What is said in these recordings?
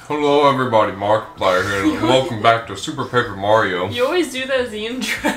Hello everybody, Markiplier here, and welcome back to Super Paper Mario. You always do that as the intro.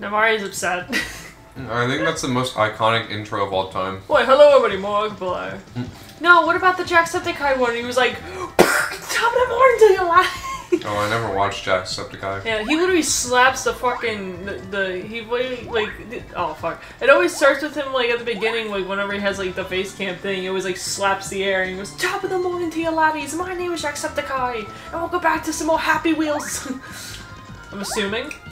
now Mario's upset. I think that's the most iconic intro of all time. Wait, hello everybody, Markiplier. Hmm. no, what about the Jacksepticeye one? He was like, top of the morning till you lie. Oh, I never watched Jacksepticeye. Yeah, he literally slaps the fucking the, the he like like oh fuck. It always starts with him like at the beginning, like whenever he has like the face cam thing, he always like slaps the air and he goes, Top of the morning to you laddies, my name is Jacksepticeye, and we'll go back to some more Happy Wheels. I'm assuming.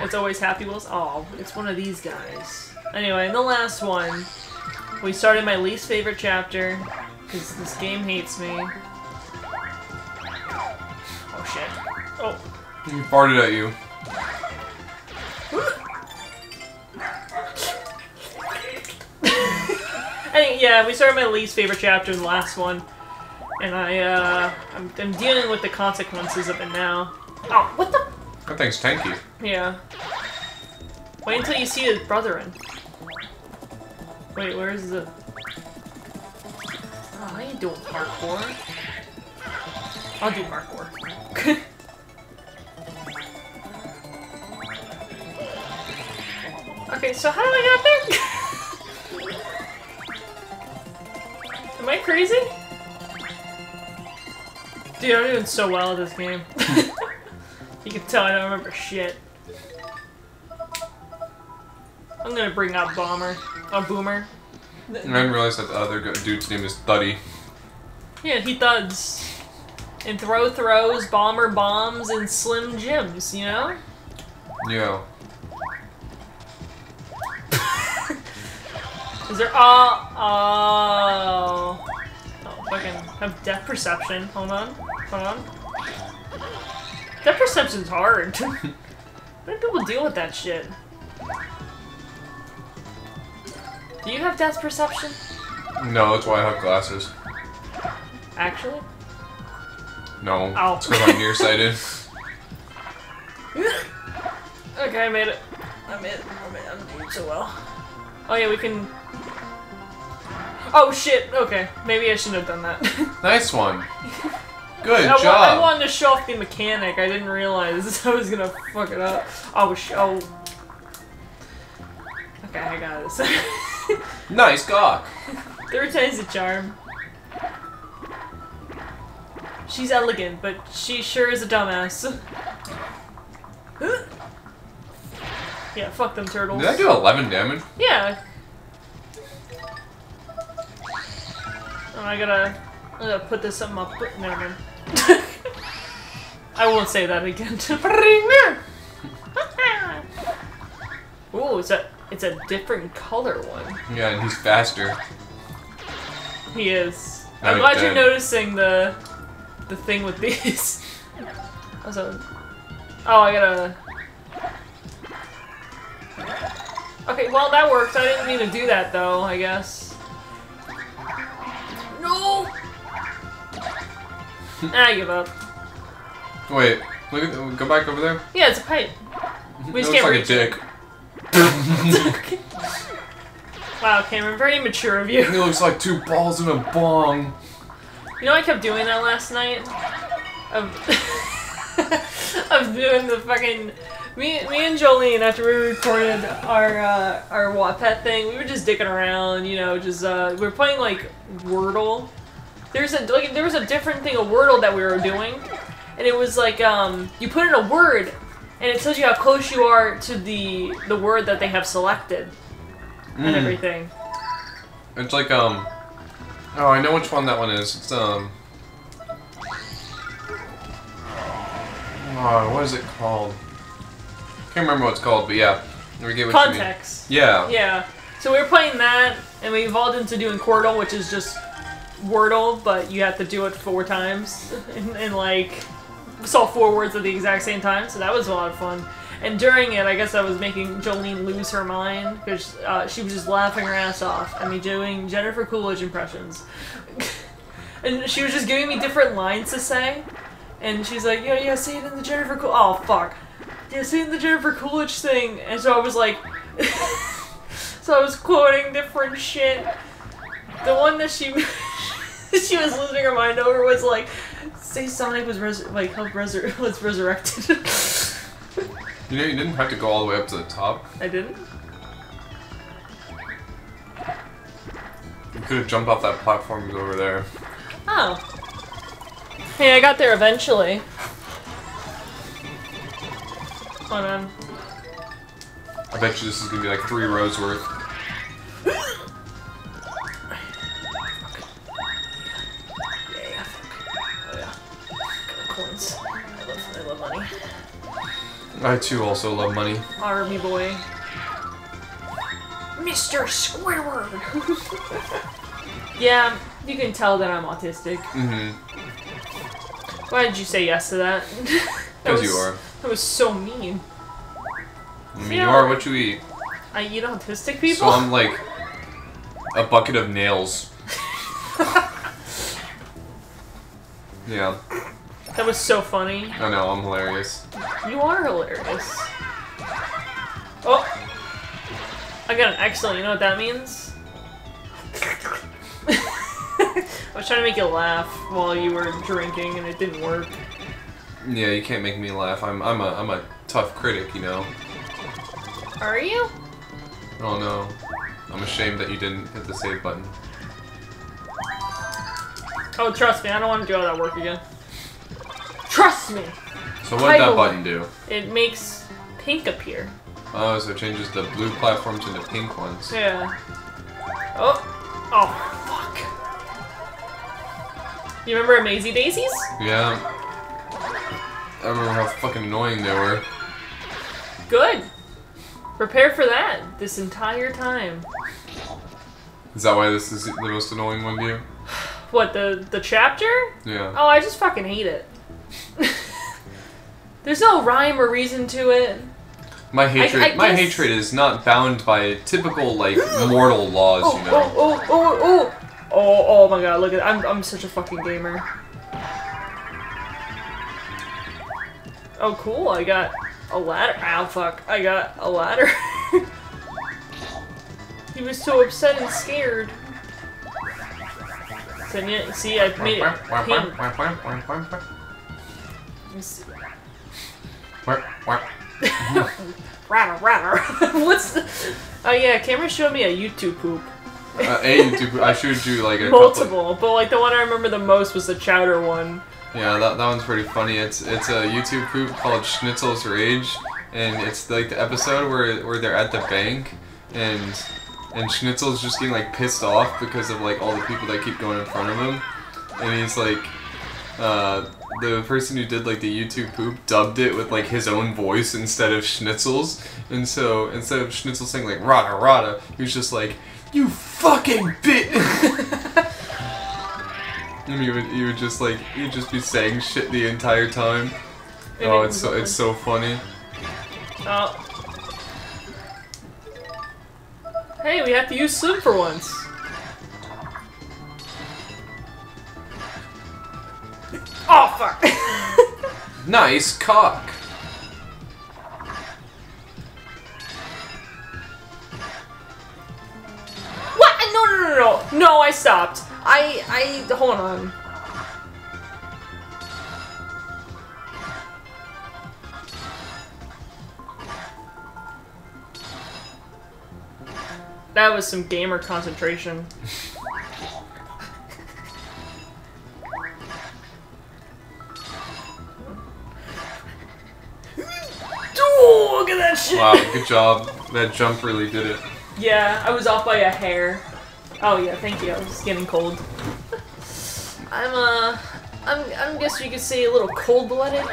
It's always Happy Wheels. Oh, it's one of these guys. Anyway, in the last one, we started my least favorite chapter, because this game hates me. Oh shit. Oh. He farted at you. Any, yeah, we started my least favorite chapter in the last one, and I, uh, I'm, I'm dealing with the consequences of it now. Oh, what the? That thing's tanky. Yeah. Wait until you see his brother in. Wait, where is the? Oh, how you doing, parkour? I'll do parkour. okay, so how do I get up there? Am I crazy? Dude, I'm doing so well at this game. you can tell I don't remember shit. I'm gonna bring out Bomber. A Boomer. I didn't realize that the other dude's name is Thudley. Yeah, he thuds. And throw throws, bomber bombs, and slim jims, you know? Yeah. Is there oh oh oh fucking have depth perception. Hold on. Hold on. Depth perception's hard. How do people deal with that shit? Do you have depth perception? No, that's why I have glasses. Actually? No. Ow. It's because I'm nearsighted. Okay, I made it. I made it. I made it. I'm doing so well. Oh yeah, we can. Oh shit. Okay, maybe I shouldn't have done that. nice one. Good I, wa- I wanted to show off the mechanic. I didn't realize I was gonna fuck it up. Oh sh. Oh. Okay, I got this. Nice gawk. Third time's a charm. She's elegant, but she sure is a dumbass. yeah, fuck them turtles. Did I do 11 damage? Yeah. Oh, I gotta, I gotta put this something up. Never mind. I won't say that again. Ooh, it's a, it's a different color one. Yeah, and he's faster. He is. Now I'm glad you're noticing the, the thing with these. Also, oh, I gotta. Okay, well that worked. I didn't mean to do that though. I guess. No. Ah, I give up. Wait, look at go back over there. Yeah, it's a pipe. We It just looks can't like a it. dick. Wow, Cameron, very mature of you. It looks like two balls in a bong. You know, I kept doing that last night. Of, of doing the fucking. Me, me and Jolene, after we recorded our uh, our Wattpad thing, we were just dicking around. You know, just uh, we were playing like Wordle. There's a like there was a different thing of Wordle that we were doing, and it was like um you put in a word, and it tells you how close you are to the the word that they have selected and Mm. everything. It's like um. Oh, I know which one that one is. It's um. Oh, what is it called? Can't remember what it's called, but yeah, we get what. Context. Yeah. Yeah. So we were playing that, and we evolved into doing Quordle, which is just Wordle, but you have to do it four times, and, and like saw four words at the exact same time. So that was a lot of fun. And during it, I guess I was making Jolene lose her mind because uh, she was just laughing her ass off at me doing Jennifer Coolidge impressions, and she was just giving me different lines to say. And she's like, yeah, yeah, say it in the Jennifer Cool. Oh fuck, yeah, say the Jennifer Coolidge thing. And so I was like. So I was quoting different shit. The one that she she was losing her mind over was like, say Sonic was res- like help resur- was resurrected. You know, you didn't have to go all the way up to the top. I didn't. You could have jumped off that platform over there. Oh. Hey, I got there eventually. Hold on. I bet you this is gonna be like three rows worth. I too also love money. Army boy. Mr. Squidward! yeah, you can tell that I'm autistic. Mm-hmm. Why did you say yes to that? That Because was- you are. That was so mean. I mean, Yeah. you are what you eat. I eat autistic people? So I'm like a bucket of nails. Yeah, that was so funny. I know, I'm hilarious. You are hilarious. Oh! I got an excellent, you know what that means? I was trying to make you laugh while you were drinking and it didn't work. Yeah, you can't make me laugh. I'm I'm a I'm a tough critic, you know. Are you? Oh no. I'm ashamed that you didn't hit the save button. Oh, trust me, I don't want to do all that work again. Trust me! So what did that button do? It makes pink appear. Oh, so it changes the blue platforms into pink ones. Yeah. Oh! Oh, fuck. You remember Amazy Dayzees? Yeah. I remember how fucking annoying they were. Good. Prepare for that this entire time. Is that why this is the most annoying one to you? What, the, the chapter? Yeah. Oh, I just fucking hate it. There's no rhyme or reason to it. My hatred, I my guess- hatred is not bound by typical like mortal laws, Oh, you oh, know. oh, oh, oh, oh! Oh, oh my god, look at I'm, I'm such a fucking gamer. Oh, cool, I got a ladder. Ow, fuck. I got a ladder. he was so upset and scared. So, see, I made it pink. Let's see. Ratter, ratter. What's the... Oh yeah, Cameron showed me a YouTube poop. Uh, a YouTube, poop. I showed you like a couple. Multiple, but like the one I remember the most was the chowder one. Yeah, that, that one's pretty funny. It's it's a YouTube poop called Shnitzel's Rage, and it's like the episode where where they're at the bank, and and Shnitzel's just getting like pissed off because of like all the people that keep going in front of him, and he's like, uh, the person who did like the YouTube poop dubbed it with like his own voice instead of Shnitzel's, and so instead of Shnitzel saying like rada rada, he was just like, you fucking bit. And you would you would just like you'd just be saying shit the entire time. Oh, it's so it's so funny. Oh. Hey, we have to use Slim for once. Oh fuck! Nice cock. what? No, no, no, no, no! I stopped. I, I, hold on. That was some gamer concentration. Ooh, look at that shit! Wow, good job. That jump really did it. Yeah, I was off by a hair. Oh yeah, thank you. I was getting cold. I'm uh, I'm I'm guess you could say a little cold-blooded.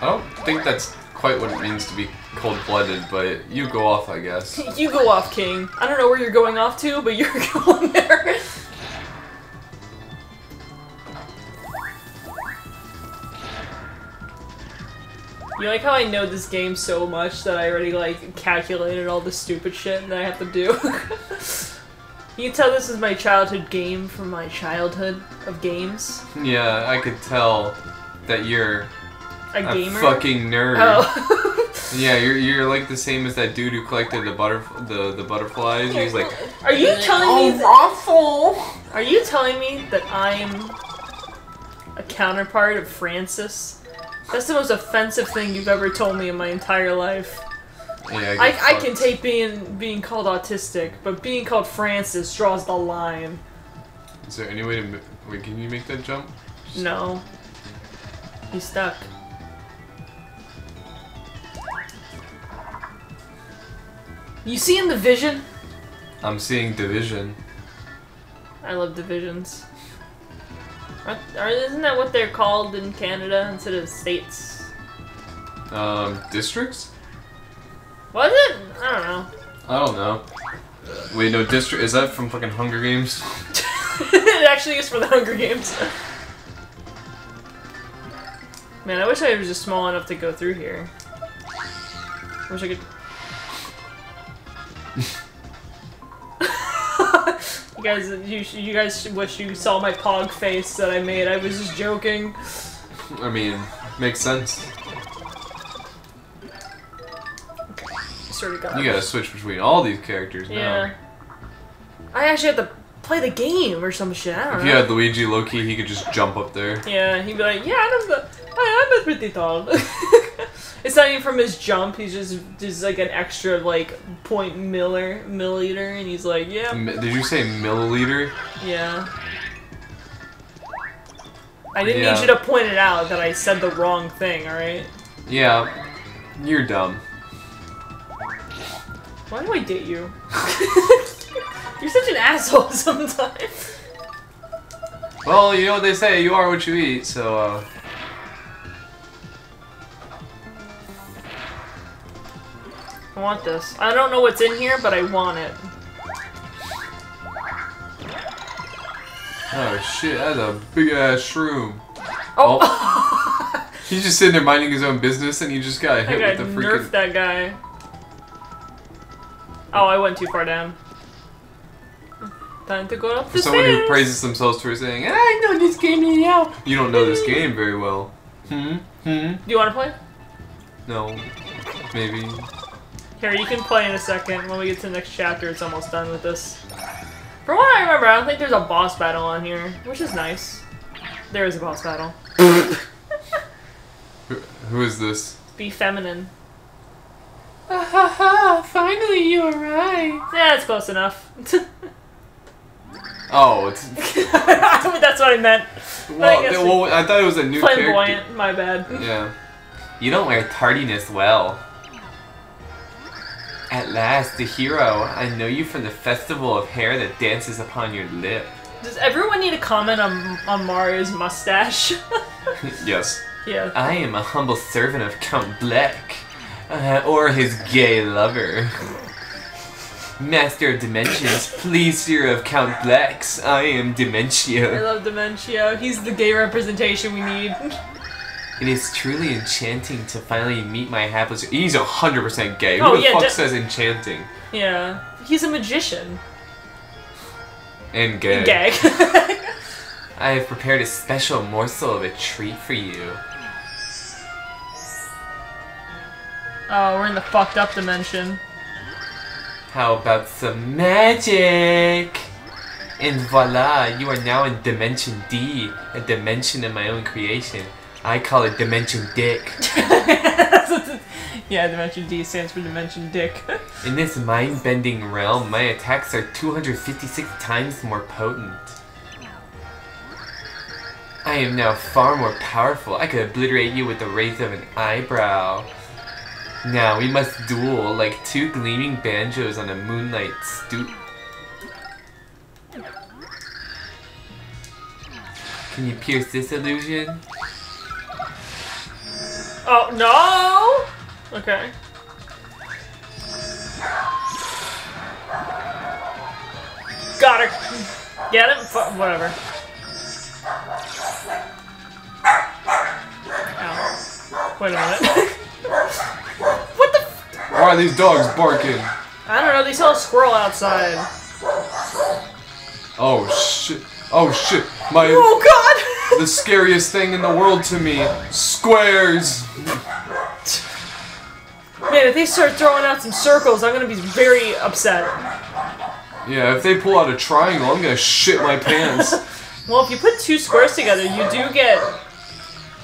I don't think that's quite what it means to be cold-blooded, but you go off, I guess. You go off, King. I don't know where you're going off to, but you're going You like how I know this game so much that I already like calculated all the stupid shit that I have to do? you can tell this is my childhood game from my childhood of games. Yeah, I could tell that you're A a gamer. fucking nerd. Oh. Yeah, you're you're like the same as that dude who collected the butterf the the butterflies. He's like, Are you telling me? Oh, that, awful. Are you telling me that I'm a counterpart of Francis? That's the most offensive thing you've ever told me in my entire life. Yeah, I, get I can take being being called autistic, but being called Francis draws the line. Is there any way to? Wait, can you make that jump? No. He's stuck. You seeing the vision? I'm seeing division. I love divisions. Aren't- isn't that what they're called in Canada instead of states? Um, districts? Was it? I don't know. I don't know. Wait, no, district. Is that from fucking Hunger Games? it actually is for the Hunger Games. Man, I wish I was just small enough to go through here. I Wish I could. you guys, you, you guys wish you saw my pog face that I made. I was just joking. I mean, makes sense. Sort of got. You gotta switch between all these characters now. Yeah. I actually have to play the game or some shit. I don't know. If know. you had Luigi Loki, he could just jump up there. Yeah, he'd be like, yeah, I'm, the, I, I'm pretty tall. it's not even from his jump. He's just just like an extra like point miller milliliter, and he's like, yeah, Mi- Did you say milliliter? yeah. I didn't Yeah. need you to point it out that I said the wrong thing. All right. Yeah. You're dumb. Why do I date you? You're such an asshole sometimes. Well, you know what they say, you are what you eat, so, uh... I want this. I don't know what's in here, but I want it. Oh shit, that's a big ass shroom. Oh, He's just sitting there minding his own business and he just got hit with the freaking... nerfed that guy. Oh, I went too far down. Time to go up For the someone who praises themselves for saying, I know this game now. You don't know this game very well. Hmm? Hmm? Do you want to play? No. Maybe. Here, you can play in a second. When we get to the next chapter, it's almost done with this. From what I remember, I don't think there's a boss battle on here, which is nice. There is a boss battle. Who, who is this? Be feminine. Ha ha ha, finally you arrived. Yeah, it's close enough. Oh, it's... That's what I meant. Well, guess well, I thought it was a new character. Flamboyant, my bad. Yeah. You don't wear tardiness well. At last, the hero. I know you from the festival of hair that dances upon your lip. Does everyone need a comment on, on Mario's mustache? yes. yeah. I am a humble servant of Count Bleck, uh, or his gay lover. Master of Dimensions, please steer of Count Bleck's. I am Dimentio. I love Dementia. He's the gay representation we need. It is truly enchanting to finally meet my hapless. He's hundred percent gay. Oh, Who the yeah, fuck de- says enchanting yeah. He's a magician. and gay? Gag. I have prepared a special morsel of a treat for you. oh, we're in the fucked up dimension. How about some magic? And voila, you are now in Dimension D, a dimension of my own creation. I call it Dimension Dick. yeah, Dimension D stands for Dimension Dick. In this mind-bending realm, my attacks are 256 times more potent. I am now far more powerful. I could obliterate you with the raise of an eyebrow. Now we must duel like two gleaming banjos on a moonlight stoop. Can you pierce this illusion? Oh, no! Okay. Got her. Get him? Fu- whatever. Ow. Wait a minute. what the f- Why are these dogs barking? I don't know, they saw a squirrel outside. Oh shit. Oh shit. My Oh god! The scariest thing in the world to me. Squares. Man, if they start throwing out some circles, I'm gonna be very upset. Yeah, if they pull out a triangle, I'm gonna shit my pants. Well, if you put two squares together, you do get.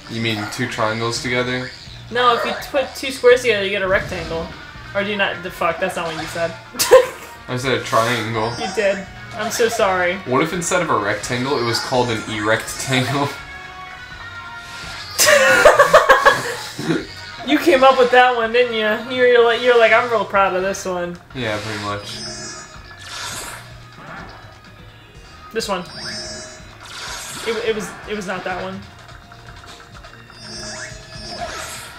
You mean two triangles together? No, if you put two squares together, you get a rectangle. Or do you not? The fuck, that's not what you said. I said a triangle. you did. I'm so sorry. What if instead of a rectangle, it was called an erectangle? You came up with that one, didn't you? You're, you're like, you're like, I'm real proud of this one. yeah, pretty much. This one. It, it was, it was not that one.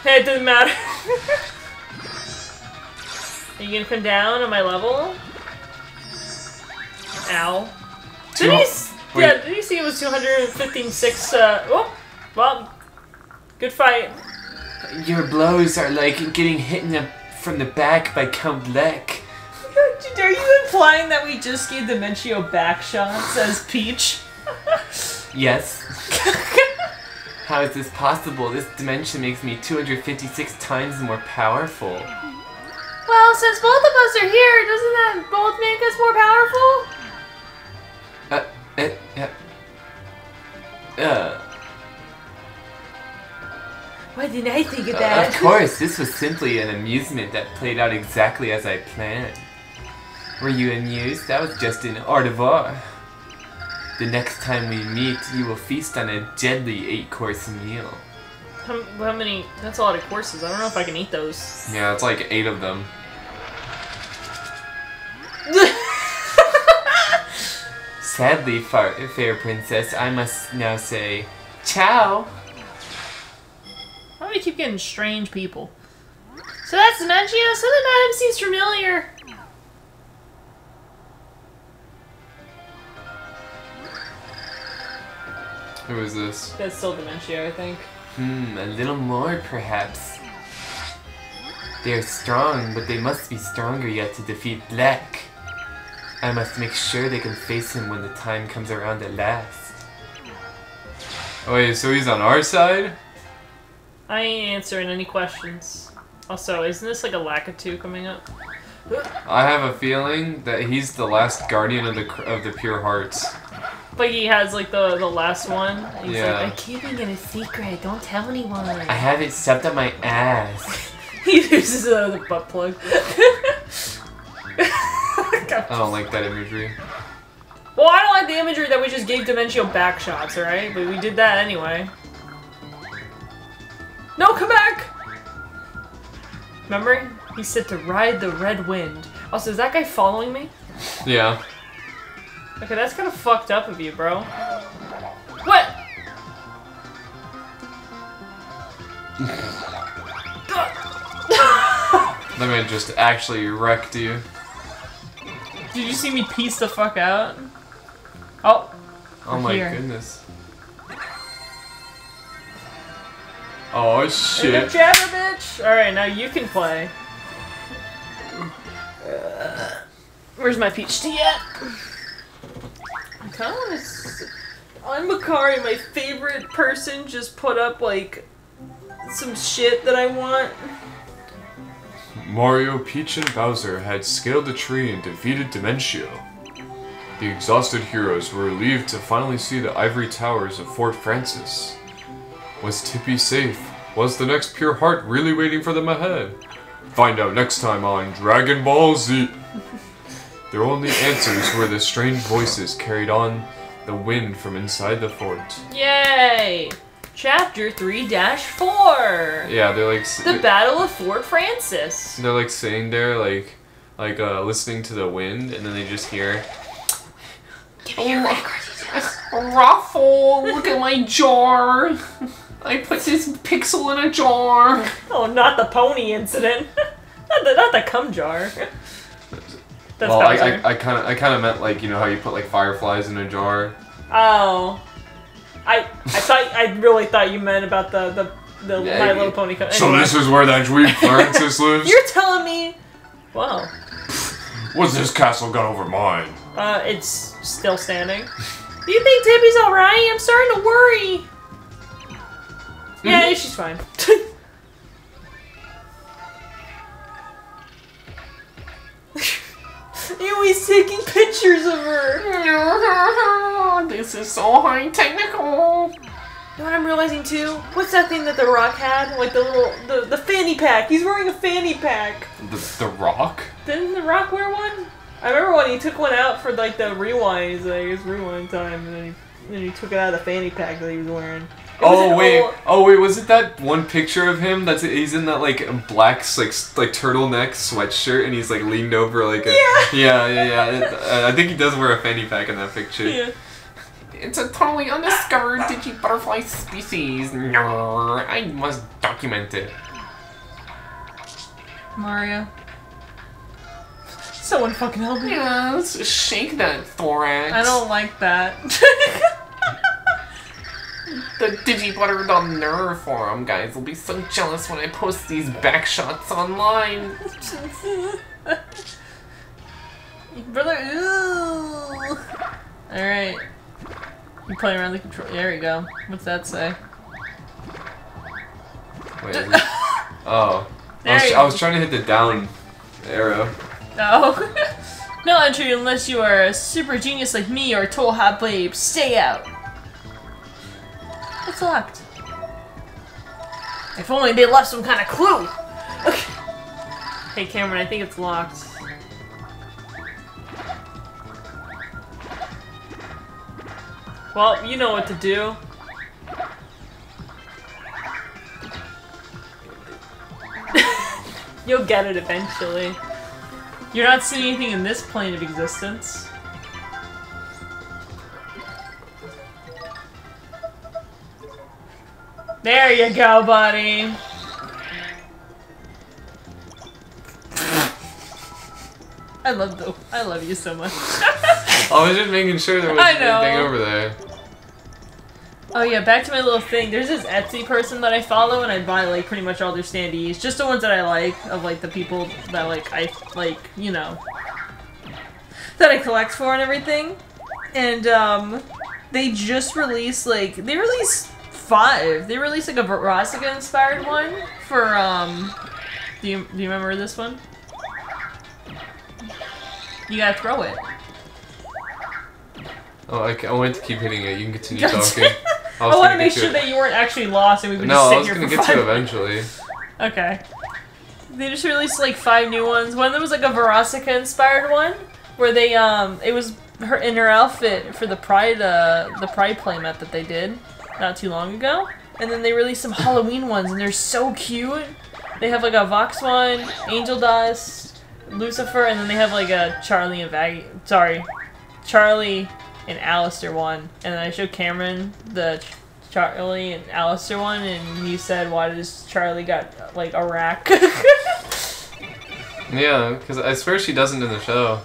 Hey, it doesn't matter. Are you gonna come down on my level? Ow. Two- Did he? Yeah, did you see it was 215.6? Uh, oh, well, good fight. Your blows are like getting hit in the, from the back by Count Lek. Are you implying that we just gave Dimentio back shots as Peach? Yes. How is this possible? This dimension makes me 256 times more powerful. Well, since both of us are here, doesn't that both make us more powerful? Uh, uh, uh, uh. Why didn't I think of Uh, of course, this was simply an amusement that played out exactly as I planned. Were you amused? That was just an au revoir. The next time we meet, you will feast on a deadly eight-course meal. How, how many? That's a lot of courses. I don't know if I can eat those. Yeah, it's like eight of them. Sadly, far, fair princess, I must now say, ciao. Why do we keep getting strange people? So that's Dimentio? Something about him seems familiar. Who is this? That's still Dimentio, I think. Hmm, a little more, perhaps. They are strong, but they must be stronger yet to defeat Bleck. I must make sure they can face him when the time comes around at last. Oh, wait, so he's on our side? I ain't answering any questions. Also, isn't this like a Lakitu coming up? I have a feeling that he's the last guardian of the of the pure hearts. But he has like the the last one. He's Yeah. like, I'm keeping it a secret. Don't tell anyone. I have it shoved up my ass. he uses uh, the butt plug. I don't like that imagery. well, I don't like the imagery that we just gave Dimentio back shots, alright? But we did that anyway. No, come back! Remember? He said to ride the red wind. Also, is that guy following me? Yeah. Okay, that's kind of fucked up of you, bro. What? That man just actually wrecked you. Did you see me piece the fuck out? Oh, Oh my here. goodness. Oh shit. jabber, bitch! Alright, now you can play. Where's my peach tea at? I kinda wanna s- On Makari, my favorite person just put up, like, some shit that I want. Mario, Peach, and Bowser had scaled the tree and defeated Dimentio. The exhausted heroes were relieved to finally see the ivory towers of Fort Francis. Was Tippy safe? Was the next pure heart really waiting for them ahead? Find out next time on Dragon Ball Z. Their only answers were the strange voices carried on the wind from inside the fort. Yay! Chapter 3 4! Yeah, they're like s- The Battle of Fort Francis. they're like sitting there like like uh listening to the wind and then they just hear Ruffle, look at my jar. I put this pixel in a jar. Oh, not the pony incident. not the not the cum jar. That's well, I, I, I kind of, I kind of meant like you know how you put like fireflies in a jar. Oh, I I thought I really thought you meant about the the the Yeah, My you- Little Pony. Co- So this is where that dweeb Francis lives. You're telling me? Wow. What's this castle got over mine? Uh, it's still standing. Do you think Tippy's alright? I'm starting to worry. Yeah, she's fine. you always taking pictures pictures of her. this is so high technical. You know what I'm realizing too? What's that thing that The Rock had? Like the little the, the fanny pack. He's wearing a fanny pack. The, the Rock? Didn't The Rock wear one? I remember when he took one out for like the rewind. He's like, it's rewind time, and then he, then he took it out of the fanny pack that he was wearing. It was Oh an wait, old- oh wait, was it that one picture of him that's he's in that like black like s- like turtleneck sweatshirt and he's like leaned over like a Yeah. yeah yeah yeah. It- uh, I think he does wear a fanny pack in that picture. Yeah. It's a totally undiscovered digi butterfly species. No, I must document it. Mario. Someone fucking help me. Yeah, let's shake that thorax. I don't like that. The digibutter.nerv forum guys will be so jealous when I post these back shots online. Brother, ooh. Alright. You play around the control. There we go. What's that say? Wait, oh, I was, I was trying to hit the down arrow. Oh. no entry unless you are a super genius like me or a total hot babe. Stay out. It's locked. If only they left some kind of clue. hey Cameron, I think it's locked. Well, you know what to do. You'll get it eventually. You're not seeing anything in this plane of existence. There you go, buddy. I love the I love you so much. I was just making sure there was anything over there. Oh yeah, back to my little thing. There's this Etsy person that I follow, and I buy like pretty much all their standees, just the ones that I like, of like the people that like I like, you know, that I collect for and everything. And um, they just released like they released five. They released like a Verosika inspired one for um. Do you do you remember this one? You gotta throw it. Oh, I, I wanted to keep hitting it. You can continue talking. I was want to make sure it. that you weren't actually lost and we would No, just sit I was gonna for get to eventually. Okay. They just released like five new ones. One of them was like a Verosika inspired one, where they um it was her in her outfit for the Pride uh the Pride playmat that they did not too long ago. And then they released some Halloween ones and they're so cute. They have like a Vox one, Angel Dust, Lucifer, and then they have like a Charlie and Vaggie sorry. Charlie and Alastor one. And then I showed Cameron the Ch- Charlie and Alastor one, and he said, "Why does Charlie got like a rack?" Yeah, because I swear she doesn't in the show.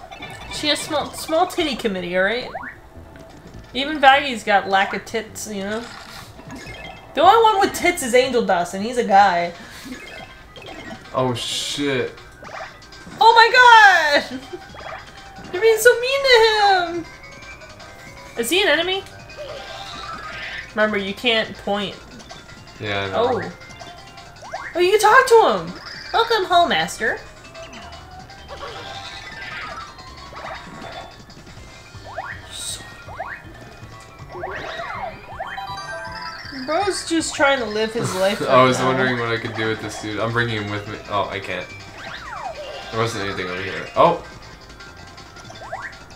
she has small small titty committee, all right. Even Vaggie's got lack of tits, you know. The only one with tits is Angel Dust, and he's a guy. Oh shit. Oh my god! You're being so mean to him. Is he an enemy? Remember, you can't point. Yeah. I know. Oh. Oh, you can talk to him. Welcome home, Master. Bro's just trying to live his life. I was now. wondering what I could do with this dude. I'm bringing him with me. Oh, I can't. There wasn't anything over here. Oh,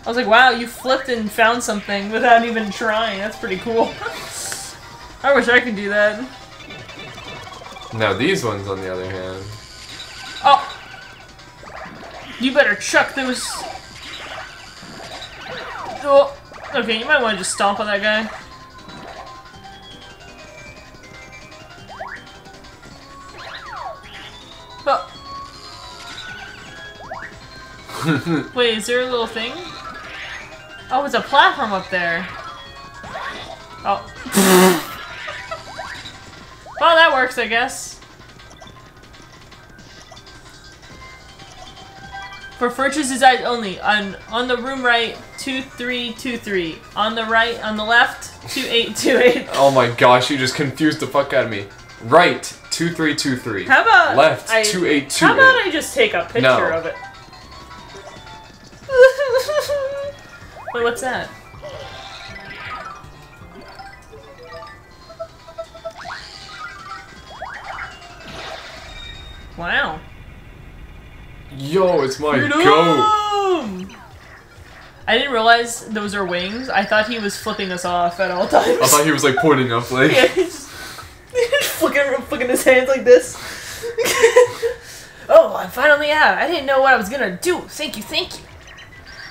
I was like, wow, you flipped and found something without even trying. That's pretty cool. I wish I could do that. now these ones on the other hand. Oh! You better chuck those. Oh, okay, you might want to just stomp on that guy. Oh. Wait, is there a little thing? Oh, it's a platform up there. Oh. well, that works, I guess. For purchases eyes only. On on the room right, two three two three. On the right, on the left, two eight two eight. Oh my gosh, you just confused the fuck out of me. Right, two three two three. How about Left, I, two eight two How about. I just take a picture No. of it? Wait, what's that? Wow. Yo, it's my goat. I didn't realize those are wings. I thought he was flipping us off at all times. I thought he was like pointing up, like. yeah, he's just flicking, flicking his hands like this. oh, I finally have. I didn't know what I was gonna do. Thank you, thank you.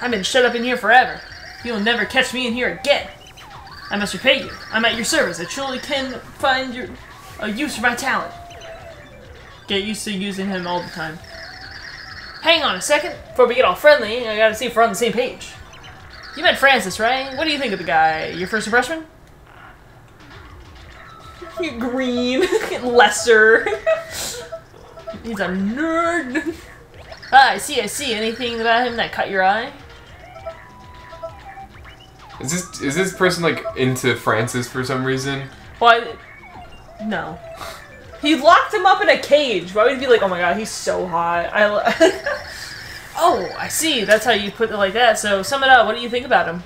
I've been shut up in here forever. You'll never catch me in here again. I must repay you. I'm at your service. I truly can find your a use for my talent. Get used to using him all the time. Hang on a second. Before we get all friendly, I gotta see if we're on the same page. You met Francis, right? What do you think of the guy? Your first impression? Green. Lesser. He's a nerd. Ah, I see, I see. Anything about him that caught your eye? Is this is this person like into Francis for some reason? Why? No. He locked him up in a cage. Why would he be like, oh my god, he's so hot? I. oh, I see. That's how you put it like that. So sum it up. What do you think about him?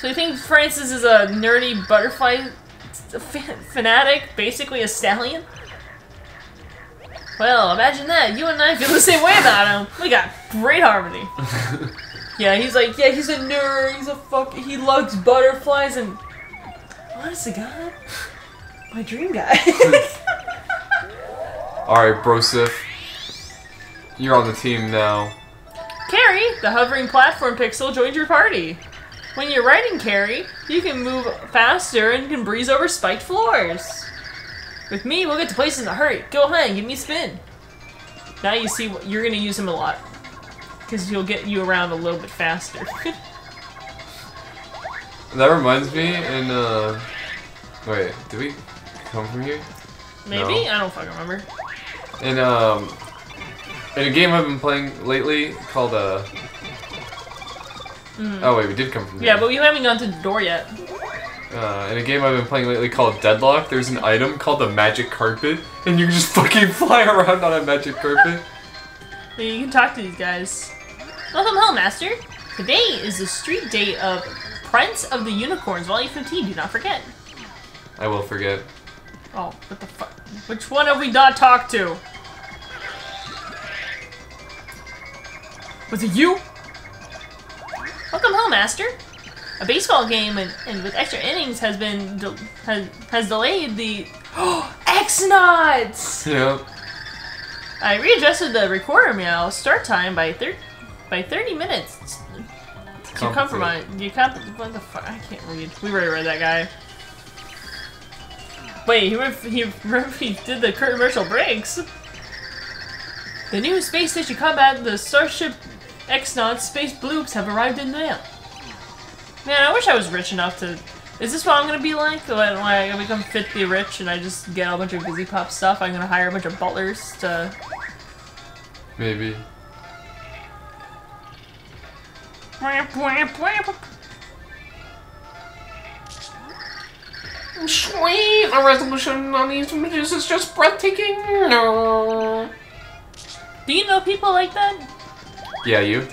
So you think Francis is a nerdy butterfly fa- fanatic, basically a stallion? Well, imagine that. You and I feel the same way about him. We got great harmony. Yeah, he's like, yeah, he's a nerd. He's a fuck. He loves butterflies and. Honest to God, my dream guy. Alright, Brosif. You're on the team now. Carrie, the hovering platform Pixl, joined your party. When you're riding Carrie, you can move faster and can breeze over spiked floors. With me, we'll get to places in a hurry. Go ahead, give me a spin. Now you see what you're gonna use him a lot. Because he'll get you around a little bit faster. That reminds me, in uh, wait, did we come from here? Maybe? No. I don't fucking remember. In um, in a game I've been playing lately called uh. Oh wait, we did come from here. Yeah, but we haven't gone to the door yet. Uh, in a game I've been playing lately called Deadlock, there's an item called the Magic Carpet, and you can just fucking fly around on a magic carpet. You can talk to these guys. Welcome home, Master. Today is the street date of Prince of the Unicorns, Volume 15. Do not forget. I will forget. Oh, what the fuck? Which one have we not talked to? Was it you? Welcome home, Master. A baseball game and, and with extra innings has been has, has delayed the X-Nauts. Yep. I readjusted the recorder meow start time by thir- by 30 minutes to compromise. You comp- what the fuck? I can't read. We already read that guy. Wait, he ref- he, ref- he did the commercial breaks. The new space station combat, the Starship X-Nauts Space Bloops have arrived in the mail. Man, I wish I was rich enough to. Is this what I'm gonna be like when, when I become 50 rich and I just get a bunch of Busy Pop stuff? I'm gonna hire a bunch of butlers to Maybe. Sweet! A resolution on these images is just breathtaking. No. Do you know people like that? Yeah, you.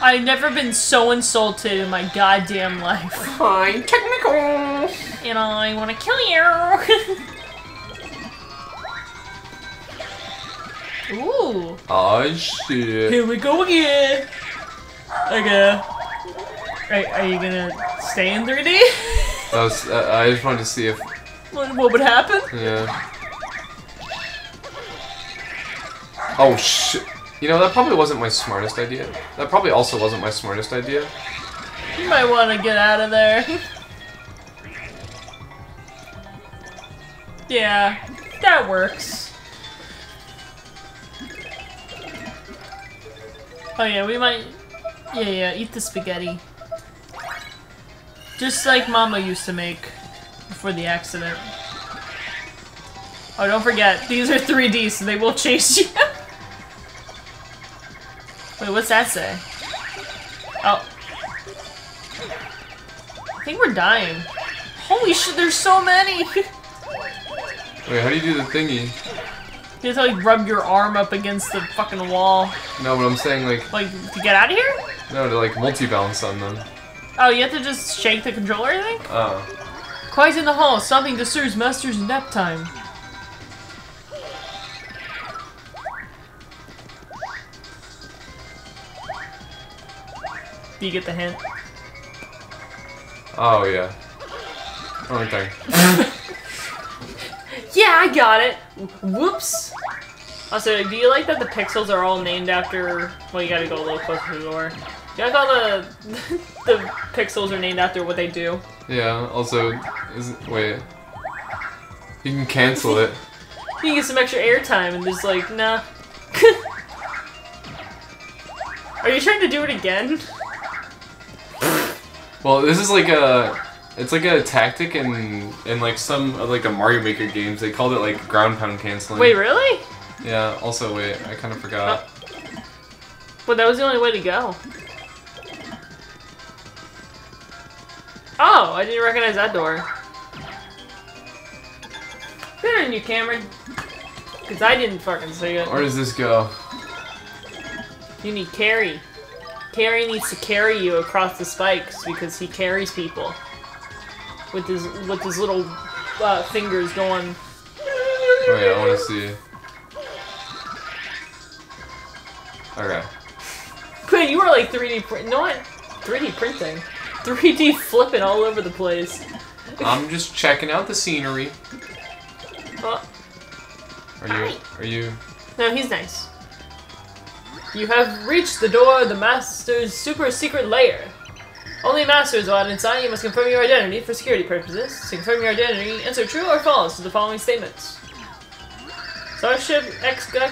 I've never been so insulted in my goddamn life. Fine, technical. And I want to kill you. Ooh. Oh shit. Here we go again. Okay. Are, are you gonna stay in 3D? I, was, uh, I just wanted to see if. what, what would happen? Yeah. Oh shit. You know, that probably wasn't my smartest idea. That probably also wasn't my smartest idea. You might want to get out of there. yeah, that works. Oh yeah, we might. Yeah, yeah, eat the spaghetti. Just like Mama used to make before the accident. Oh, don't forget, these are 3D, so they will chase you. Wait, what's that say? Oh. I think we're dying. Holy shit, there's so many! Wait, how do you do the thingy? You have to like rub your arm up against the fucking wall, No, but I'm saying like like to get out of here. no to like multi-bounce on them. Oh, you have to just shake the controller, I think. Oh. Quiet in the hall. Something disturbs Master's nap time. Do you get the hint? Oh yeah. Wrong thing. Yeah, I got it. Whoops. Also, do you like that the pixels are all named after? Well, you gotta go a little closer to the door. You like all the the pixels are named after what they do. Yeah. Also, is wait. You can cancel it. You get some extra airtime and just like, nah. are you trying to do it again? Well, this is like a. It's like a tactic in in like some of like a Mario Maker games. They called it like ground pound canceling. Wait, really? Yeah. Also, wait. I kind of forgot. Oh. But that was the only way to go. Oh, I didn't recognize that door. Good on you, Cameron. Because I didn't fucking see it. Where does this go? You need Carrie. Carrie needs to carry you across the spikes because he carries people. With his with his little uh, fingers going. Wait, I want to see. Okay. Man, you are like 3D print. No, what? 3D printing. 3D flipping all over the place. I'm just checking out the scenery. Oh, Are you? Are you? no, he's nice. You have reached the door of the Master's super secret lair. Only Masters allowed inside. You must confirm your identity for security purposes. To confirm your identity, answer true or false to the following statements. Starship X-Nauts.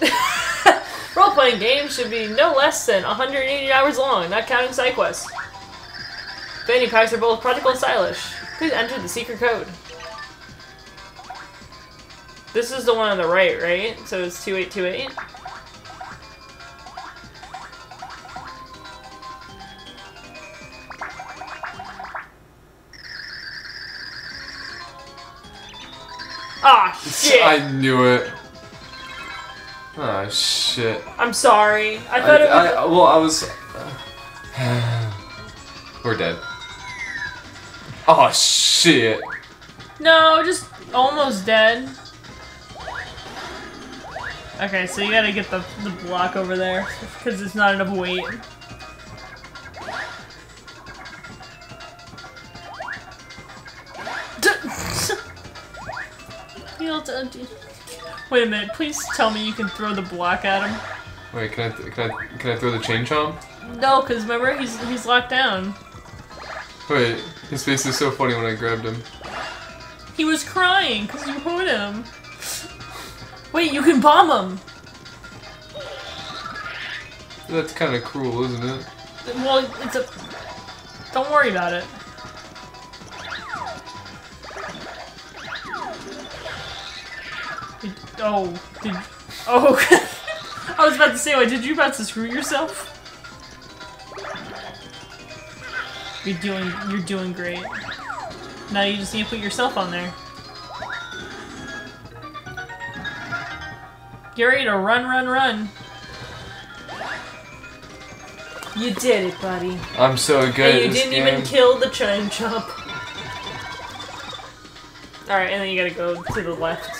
Role-playing games should be no less than 180 hours long, not counting side quests. Fanny packs are both practical and stylish. Please enter the secret code. This is the one on the right, right? So it's 2828. Ah, shit! I knew it. Ah shit. I'm sorry. I I, thought it was. I, well, I was. We're dead. Oh shit. No, just almost dead. Okay, so you gotta get the, the block over there, because there's not enough weight. To- uh, Wait a minute, please tell me you can throw the block at him. Wait, can I can I can I throw the chain chomp? No, because remember, he's, he's locked down. Wait, his face is so funny when I grabbed him. He was crying because you hurt him. Wait, you can bomb him! That's kind of cruel, isn't it? Well, it's a. Don't worry about it. Oh, did. Oh, I was about to say, wait, did you about to screw yourself? You're doing, you're doing great. Now you just need to put yourself on there. Get ready to run, run, run. You did it, buddy. I'm so good. And you didn't game. even kill the chain chomp. Alright, and then you gotta go to the left.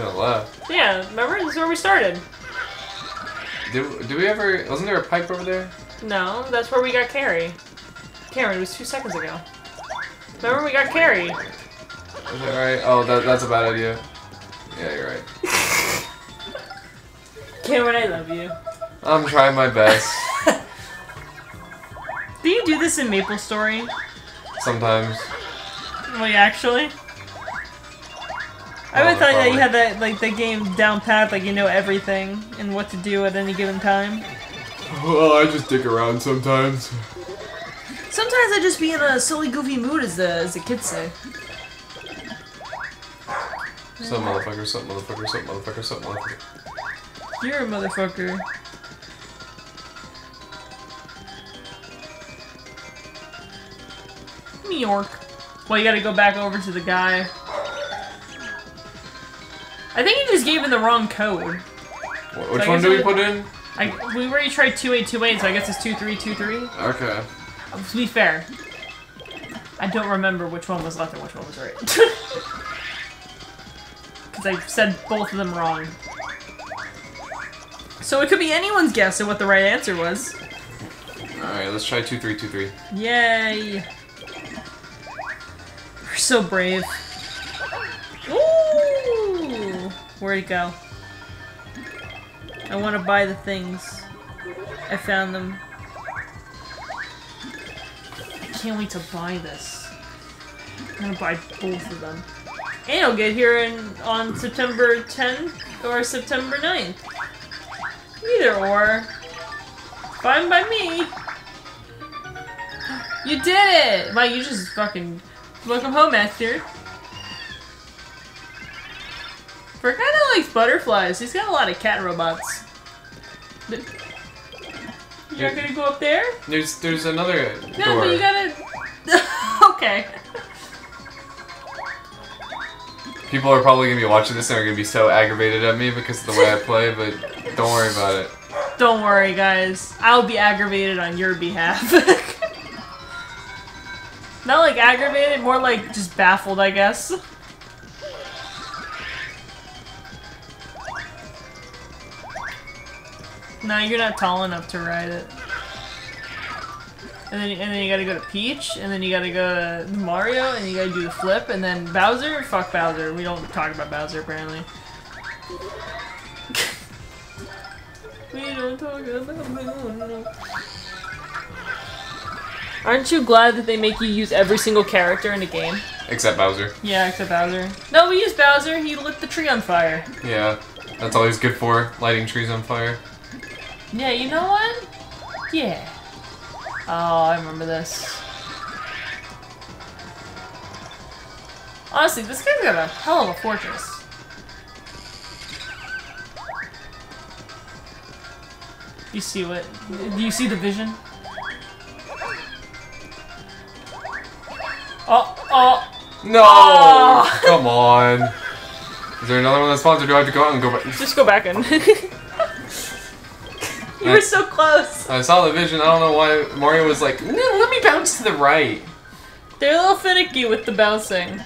To the left. Yeah, remember? This is where we started. Did, did we ever? Wasn't there a pipe over there? No, that's where we got Carrie. Cameron, it was two seconds ago. Remember we got Carrie? Is that right? Oh, that, that's a bad idea. Yeah, you're right. Cameron, I love you. I'm trying my best. Do you do this in Maple Story? Sometimes. Wait, actually? I would Oh, thought that you had that like the game down pat, like you know everything and what to do at any given time. Well, I just dick around sometimes. Sometimes I just be in a silly, goofy mood, as the as the kids say. Some motherfucker, some motherfucker, some motherfucker, some motherfucker. You're a motherfucker. New York. Well, you gotta go back over to the guy. I think you just gave him the wrong code. Wh- Which I one do we put in? I, we already tried 2828, so I guess it's 2323. Okay. Uh, To be fair, I don't remember which one was left and which one was right. Because I said both of them wrong. So it could be anyone's guess at what the right answer was. Alright, let's try 2323. Yay! We're so brave. Ooh! Where'd it go? I want to buy the things. I found them. I can't wait to buy this. I'm gonna buy both of them. And I'll get here in, on September 10th or September 9th. Either or. Fine by me. You did it! Wow, you just fucking... Welcome home, Master. For a guy that likes butterflies, he's got a lot of cat robots. You're not gonna go up there? There's there's another No, door. but you gotta... okay. People are probably gonna be watching this and are gonna be so aggravated at me because of the way I play, but don't worry about it. Don't worry, guys. I'll be aggravated on your behalf. Not like aggravated, more like just baffled, I guess. No, you're not tall enough to ride it. And then, and then you gotta go to Peach, and then you gotta go to Mario, and you gotta do the flip, and then Bowser? Fuck Bowser. We don't talk about Bowser, apparently. we don't talk about Bowser. Aren't you glad that they make you use every single character in a game? Except Bowser. Yeah, except Bowser. No, we use Bowser. He lit the tree on fire. Yeah, that's all he's good for, lighting trees on fire. Yeah, you know what? Yeah. Oh, I remember this. Honestly, this guy's got a hell of a fortress. You see what? Do you see the vision? Oh, oh, No! Ah. Come on. Is there another one that spawns or do I have to go out and go back? just go back in. you were so close. I saw the vision, I don't know why Mario was like, no, let me bounce to the right. They're a little finicky with the bouncing.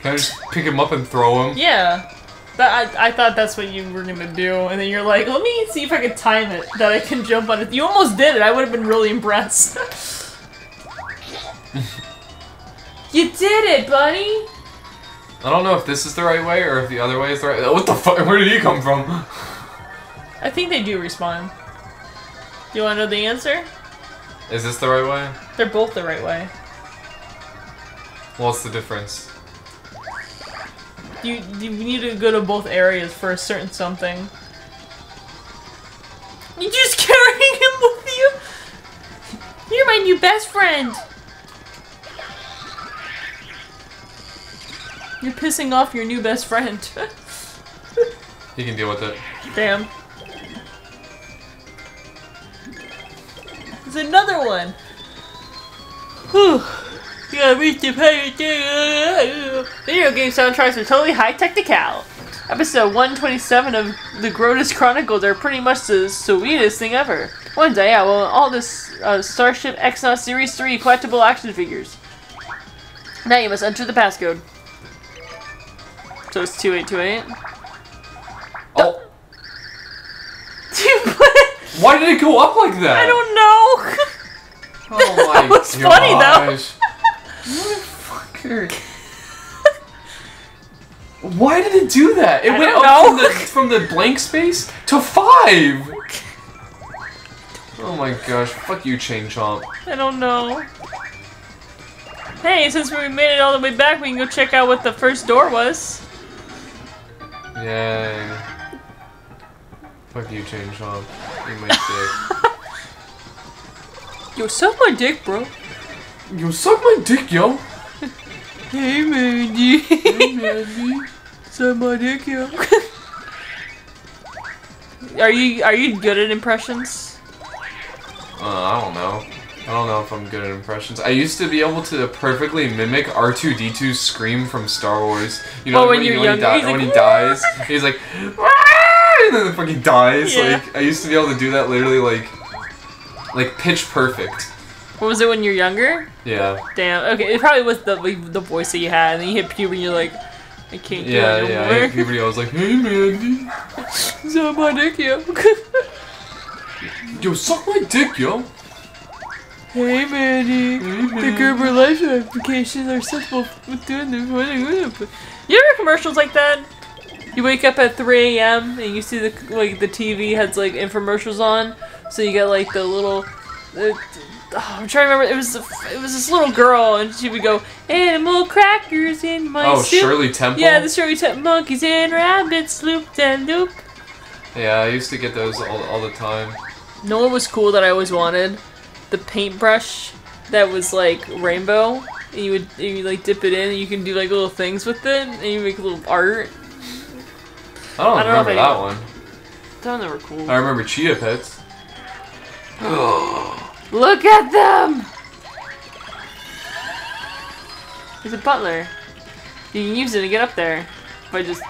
Can I just pick him up and throw him? Yeah. That, I, I thought that's what you were gonna do, and then you're like, let me see if I can time it, that I can jump on it. You almost did it, I would have been really impressed. you did it, buddy! I don't know if this is the right way or if the other way is the right What the fuck? Where did he come from? I think they do respawn. Do you wanna know the answer? Is this the right way? They're both the right way. What's the difference? You, you need to go to both areas for a certain something. You're just carrying him with you? You're my new best friend! You're pissing off your new best friend. He can deal with it. Damn. There's another one! Whew. You gotta reach the page. Video game soundtracks are totally high technical. Episode 127 of the Grodus Chronicles are pretty much the sweetest thing ever. One day I will own all this uh, Starship X-Naut Series 3 collectible action figures. Now you must enter the passcode. So it's 2828. Oh, why did it go up like that? I don't know. Oh my That was funny, though. gosh. Motherfucker. Why did it do that? It I went up from the from the blank space to five. Oh my gosh! Fuck you, Chain Chomp. I don't know. Hey, since we made it all the way back, we can go check out what the first door was. Yay. Fuck you, Chain Chomp. You my dick. Yo, suck my dick, bro. Yo, suck my dick, yo. Hey, Mandy. Hey, Mandy. suck my dick, yo. are you are you good at impressions? Uh, I don't know. I don't know if I'm good at impressions. I used to be able to perfectly mimic R2D2's scream from Star Wars. You know, Oh, when you're he, when, he, di- when like, he dies, he's like, and then it fucking dies. Yeah. Like I used to be able to do that literally like, like pitch perfect. What was it when you're younger? Yeah, Damn. Okay, it probably was the like, the voice that you had, and then you hit puberty, and you're like, I can't do yeah, it yeah. I anymore. hit puberty. I was like, hey Mandy, Suck my dick, yo. yo, suck my dick, yo. Hey, Mandy. Hey, The. Gerber Life applications are simple with doing the. You ever commercials like that? You wake up at 3 a.m. and you see the like the TV has like infomercials on, so you get like the little. Uh, oh, I'm trying to remember. It was it was this little girl, and she would go animal crackers in my Oh, soup. Shirley Temple. Yeah, the Shirley Temple monkeys and rabbits looped and loop. Yeah, I used to get those all, all the time. know what was cool that I always wanted? The paintbrush that was like rainbow. And you would you like dip it in and you can do like little things with it and you make little art. I don't, I don't know if remember I- that one. Those were cool. I remember Chia Pets. Look at them! He's a butler. You can use it to get up there. But just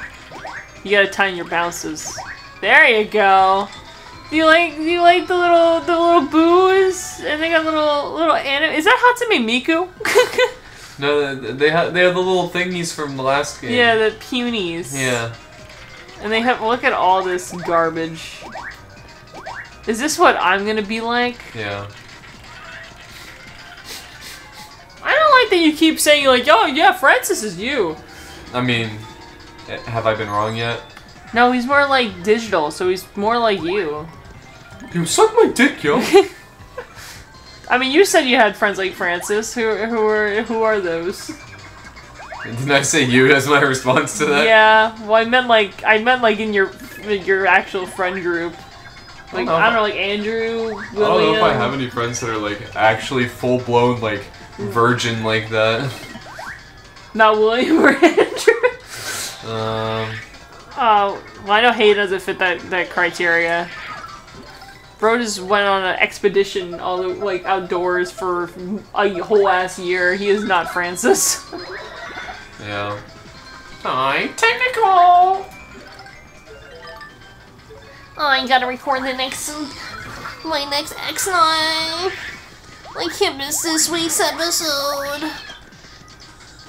you gotta time your bounces. There you go. Do you like do you like the little the little boos? And they got little little anim is that Hatsune Miku? No, they- they have they have the little thingies from the last game. yeah, the punies. Yeah. And they have look at all this garbage. Is this what I'm gonna be like? Yeah. I don't like that you keep saying like, oh yeah, Francis is you. I mean, eh, have I been wrong yet? No, he's more like digital, so he's more like you. You suck my dick, yo. I mean, you said you had friends like Francis. Who who are who are those? Didn't I say you as my response to that? Yeah, well, I meant like I meant like in your your actual friend group. Like I don't know, like Andrew, William. I don't know if I have any friends that are like actually full blown like virgin like that. Not William or Andrew. Um, Oh, well, I know Hayden doesn't fit that that criteria. Bro just went on an expedition all the like outdoors for a whole ass year. He is not Francis. yeah. I'm technical. Oh, I gotta record the next, my next X and I. I can't miss this week's episode.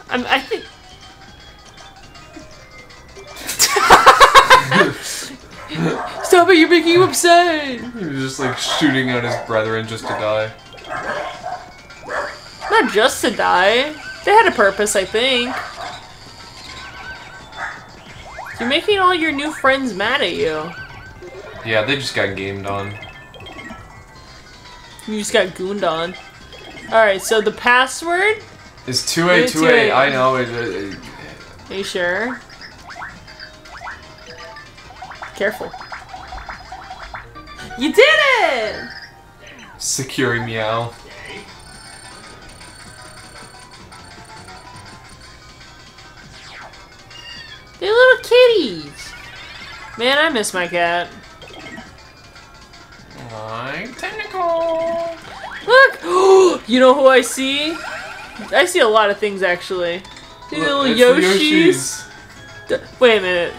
I'm, I think. Stop it! You're making him upset. He was just like shooting at his brethren just to die. Not just to die. They had a purpose, I think. You're making all your new friends mad at you. Yeah, they just got gamed on. You just got gooned on. Alright, so the password? Is 2A, 2A, I know. It, it, Are you sure? Careful. You did it! secure meow. They're little kitties. Man, I miss my cat. I'm technical. Look! you know who I see? I see a lot of things actually. See the little the Yoshis? Wait a minute.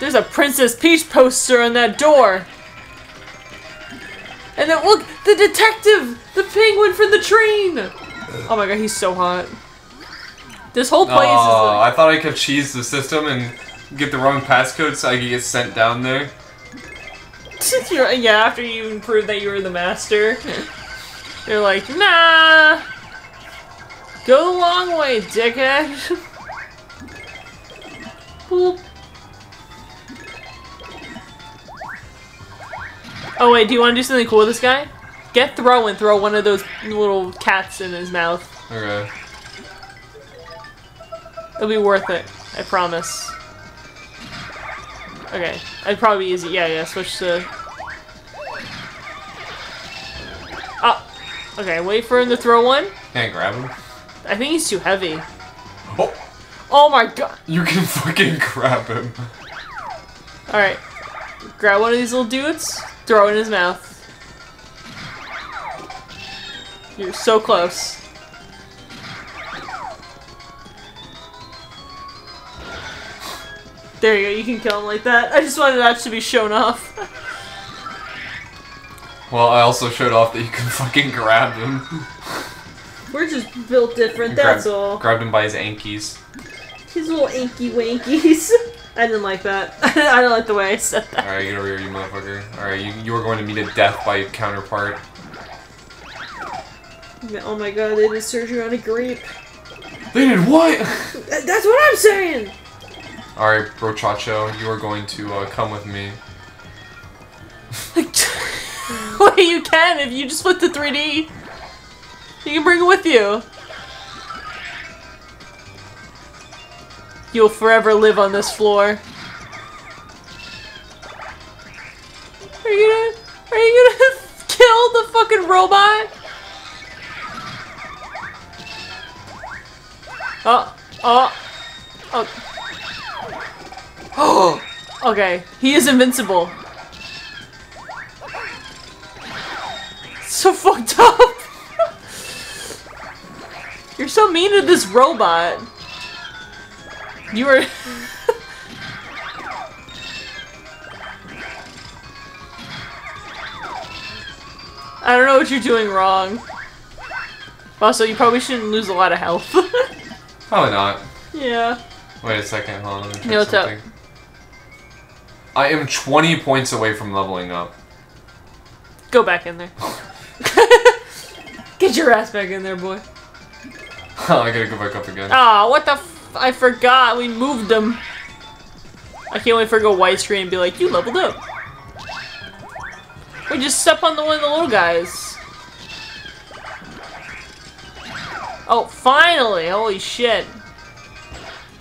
There's a Princess Peach poster on that door. And then look, the detective, the penguin from the train. Oh my god, he's so hot. This whole place Oh, is I thought I could cheese the system and get the wrong passcode so I could get sent down there. yeah. After you proved that you were the master, you're like, nah. Go the long way, dickhead. Boop. Oh wait, do you want to do something cool with this guy? Get throw and throw one of those little cats in his mouth. Okay. It'll be worth it. I promise. Okay, I'd probably be easy. Yeah, yeah. Switch to. Oh, okay. Wait for him to throw one. Can't grab him. I think he's too heavy. Oh, Oh my god! you can fucking grab him. All right, grab one of these little dudes. Throw in his mouth. You're so close. There you go, you can kill him like that. I just wanted that to be shown off. Well, I also showed off that you can fucking grab him. We're just built different, that's all. Grabbed him by his ankies. His little inky wankies. I didn't like that. I didn't like the way I said that. Alright, get over here, you motherfucker. Alright, you, you are going to meet a death by counterpart. Oh my god, they did surgery on a grape. They did what? That's what I'm saying! Alright, Brochacho, you are going to uh, come with me. well, you can if you just flip the 3D. You can bring it with you. You'll forever live on this floor. Are you gonna? Are you gonna kill the fucking robot? Oh, oh, oh. Oh. okay, he is invincible. So fucked up. You're so mean to this robot. You are. I don't know what you're doing wrong. Also, you probably shouldn't lose a lot of health. Probably not. yeah. Wait a second, hold on. Let me check Yeah, what's up? I am 20 points away from leveling up. Go back in there. Get your ass back in there, boy. I gotta go back up again. Ah, what the f- I forgot. We moved them. I can't wait for it to go white screen and be like, you leveled up. We just step on the one of the little guys. Oh, finally! Holy shit.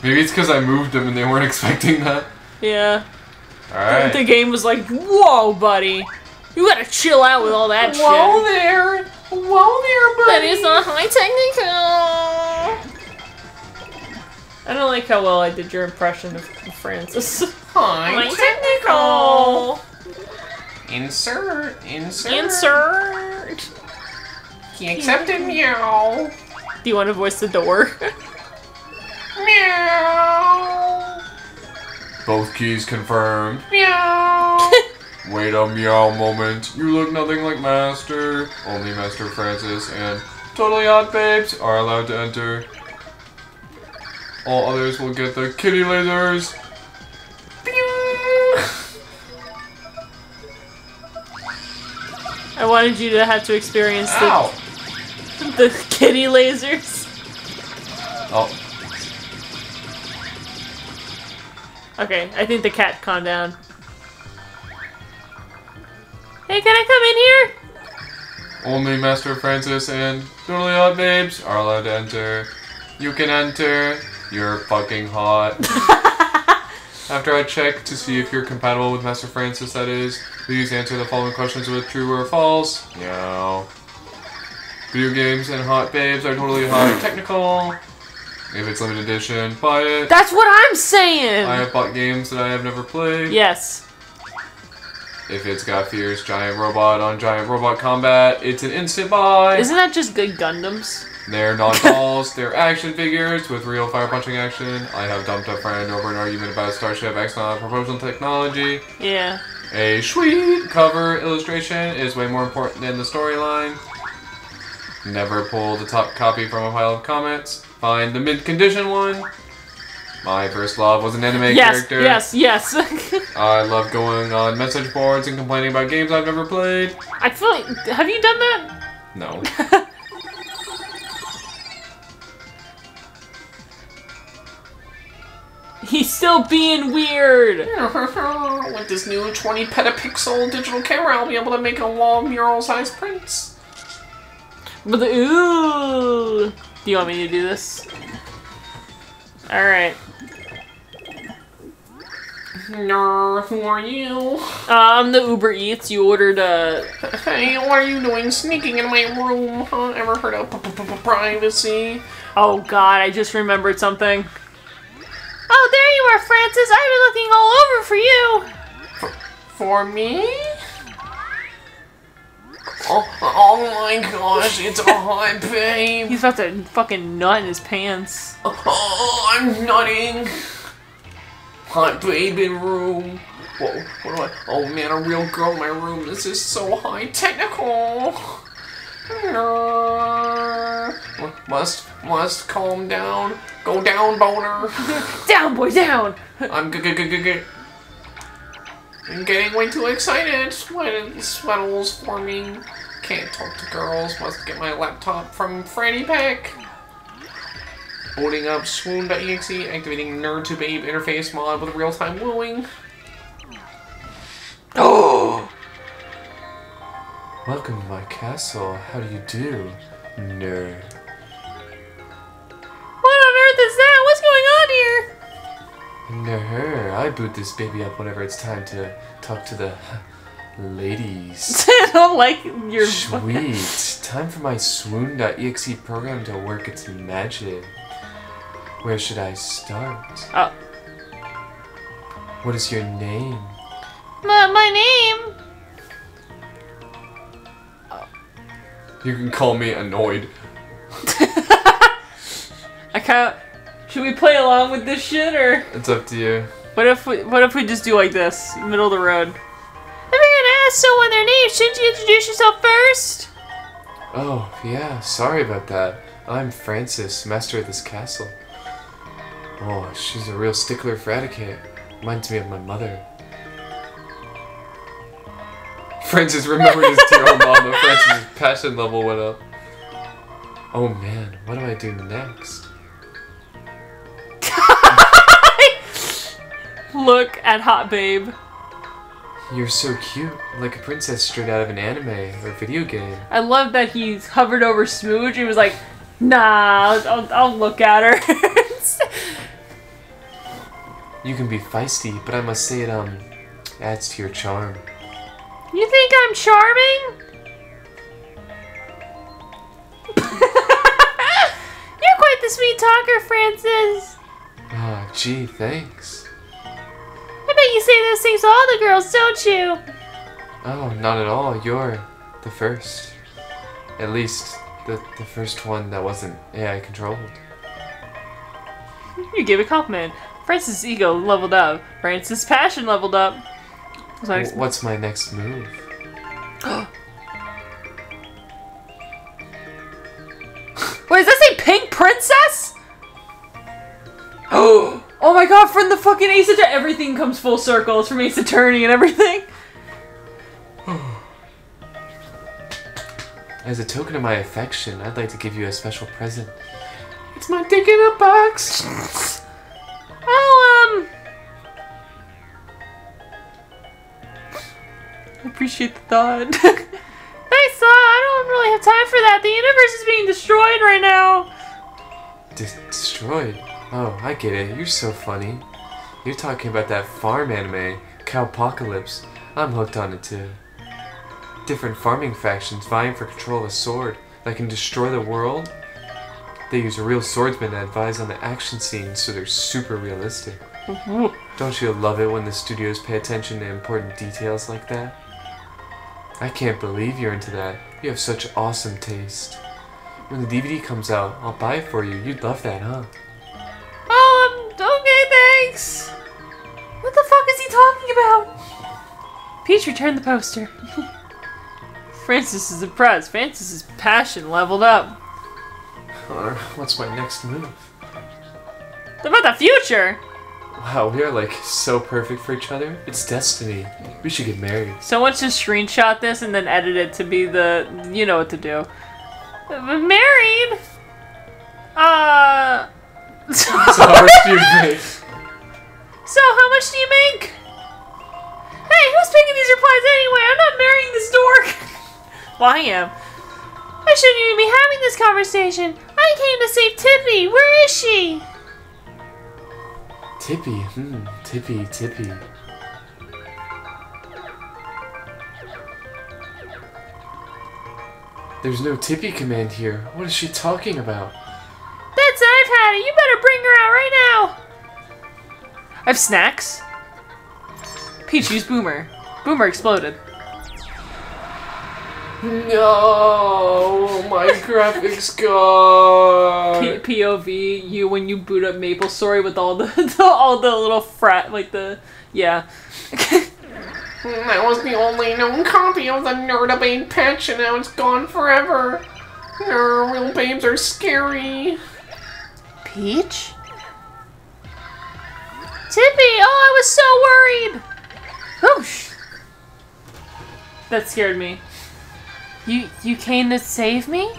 Maybe it's because I moved them and they weren't expecting that. Yeah. Alright. The game was like, whoa, buddy. You gotta chill out with all that Whoa shit. there! Whoa there, buddy! That is not high technical. Uh, I don't like how well I did your impression of Francis. high technical. Insert, insert. Insert. He accepted meow. Do you want to voice the door? Meow. Both keys confirmed. Meow. Wait a meow moment. You look nothing like Master. Only Master Francis and Totally Odd Babes are allowed to enter. All others will get the kitty lasers. I wanted you to have to experience the, Ow! the kitty lasers. Oh, Okay, I think the cat calmed down. Hey, can I come in here? only Master Francis and Totally Odd Babes are allowed to enter. You can enter. You're fucking hot. After I check to see if you're compatible with Master Francis, that is, please answer the following questions with true or false. No. Video games and hot babes are totally hot technical. If it's limited edition, buy it. That's what I'm saying. I have bought games that I have never played. yes. If it's got fierce giant robot on giant robot combat, it's an instant buy. Isn't that just good Gundams? They're not dolls, they're action figures with real fire punching action. I have dumped a friend over an argument about Starship X-Naut proposal technology. Yeah. A sweet cover illustration is way more important than the storyline. Never pull the top copy from a pile of comments. Find the mid condition one. My first love was an anime yes. character. Yes. Yes. I love going on message boards and complaining about games I've never played. I feel like. Have you done that? No. He's still being weird. With this new 20 petapixel digital camera, I'll be able to make a wall mural sized prints. But the ooh. Do you want me to do this? All right. No, who are you? Uh, I'm the Uber Eats. You ordered uh Hey, what are you doing sneaking in my room? Huh? Ever heard of p- p- p- privacy? Oh God, I just remembered something. Oh, there you are, Francis. I've been looking all over for you. For me? Oh, oh my gosh, it's a hot babe. He's about to fucking nut in his pants. Oh, I'm nutting. Hot babe in room. Whoa, what do I? Oh man, a real girl in my room. This is so high technical. No. Must, must calm down. Go down, boner. Down, boy, down! I'm g g g g g. I'm getting way too excited. Sweat, sweatles forming. Can't talk to girls. Must get my laptop from Franny Pack. Booting up swoon.exe, activating nerd to babe interface mod with real-time wooing. Oh! Welcome to my castle. How do you do, nerd? What on earth is that? What's going on here? Nerd. I boot this baby up whenever it's time to talk to the ladies. I don't like your Sweet. Time for my swoon.exe program to work its magic. Where should I start? Oh. What is your name? My, my name? You can call me annoyed. I of. Should we play along with this shit or It's up to you. what if we what if we just do like this, middle of the road? If you're gonna ask someone their name, shouldn't you introduce yourself first? Oh, yeah, sorry about that. I'm Francis, master of this castle. Oh, she's a real stickler for etiquette. Reminds me of my mother. Francis remembered his dear old mama. Francis' passion level went up. Oh man, what do I do next? Look at hot babe. You're so cute, like a princess straight out of an anime or video game. I love that he hovered over Smooch and was like, "Nah, I'll, I'll look at her." You can be feisty, but I must say it um adds to your charm. You think I'm charming? You're quite the sweet talker, Francis. Ah, gee, thanks. I bet you say those things to all the girls, don't you? Oh, not at all. You're the first. At least, the, the first one that wasn't AI controlled. You gave a compliment. Francis' ego leveled up. Francis' passion leveled up. What's my next move? Wait, does that say Pink Princess? Oh, oh my god, from the fucking Ace Attorney. Everything comes full circle. It's from Ace Attorney and everything. As a token of my affection, I'd like to give you a special present. It's my dick in a box! Oh, um. I appreciate the thought. Thanks, thought. I don't really have time for that. The universe is being destroyed right now. De- destroyed? Oh, I get it. You're so funny. You're talking about that farm anime, Cowpocalypse. I'm hooked on it too. Different farming factions vying for control of a sword that can destroy the world. They use a real swordsmen to advise on the action scenes so they're super realistic. Mm-hmm. Don't you love it when the studios pay attention to important details like that? I can't believe you're into that. You have such awesome taste. When the DVD comes out, I'll buy it for you. You'd love that, huh? Oh, um, okay, thanks. What the fuck is he talking about? Peach returned the poster. Francis is impressed. Francis's passion leveled up. Or what's my next move? About the future. Wow, we are like so perfect for each other. It's destiny. We should get married. Someone should screenshot this and then edit it to be the. You know what to do. Married? Uh. So how much do you make? So, how much do you make? Hey, who's picking these replies anyway? I'm not marrying this dork. well, I am. I shouldn't even be having this conversation. I came to save Tippi. Where is she? Tippi, hmm, Tippi, Tippi. There's no Tippi command here. What is she talking about? That's. I've had it. You better bring her out right now. I have snacks. Peach, Boomer. Boomer exploded. No, my graphics card. P- POV you when you boot up Maple Story with all the, the all the little frat like the yeah. That was the only known copy of the Nerdabane patch, and now it's gone forever. No, real babes are scary. Peach? Tippi! Oh, I was so worried! Oh, That scared me. You you came to save me?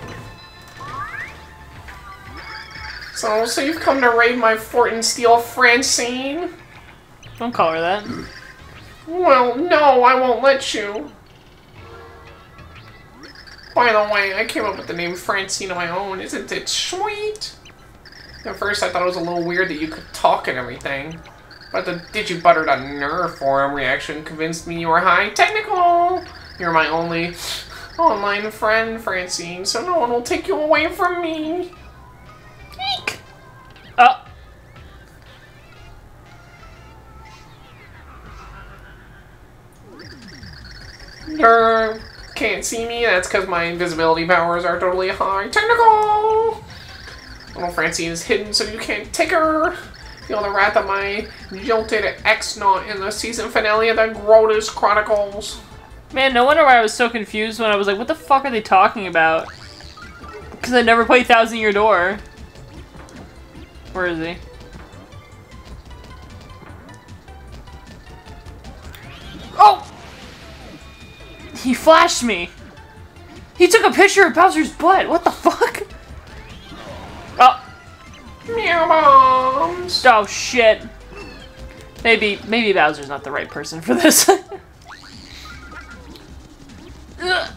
So, so you've come to raid my fort and steal Francine? Don't call her that. Well, no, I won't let you. By the way, I came up with the name Francine on my own. Isn't it sweet? At first, I thought it was a little weird that you could talk and everything. But the Digibutter.nerv forum reaction convinced me you were high technical. You're my only Oh. online friend, Francine, so no one will take you away from me. Eek! Oh. Ner can't see me. That's because my invisibility powers are totally high technical. Little Francine is hidden, so you can't take her. Feel the wrath of my jilted X-Naut in the season finale of the Grodus Chronicles. Man, no wonder why I was so confused when I was like, what the fuck are they talking about? Because I never played Thousand Year Door. Where is he? Oh! He flashed me! He took a picture of Bowser's butt! What the fuck? Oh, Meow bombs. oh shit. Maybe, maybe Bowser's not the right person for this. Ugh.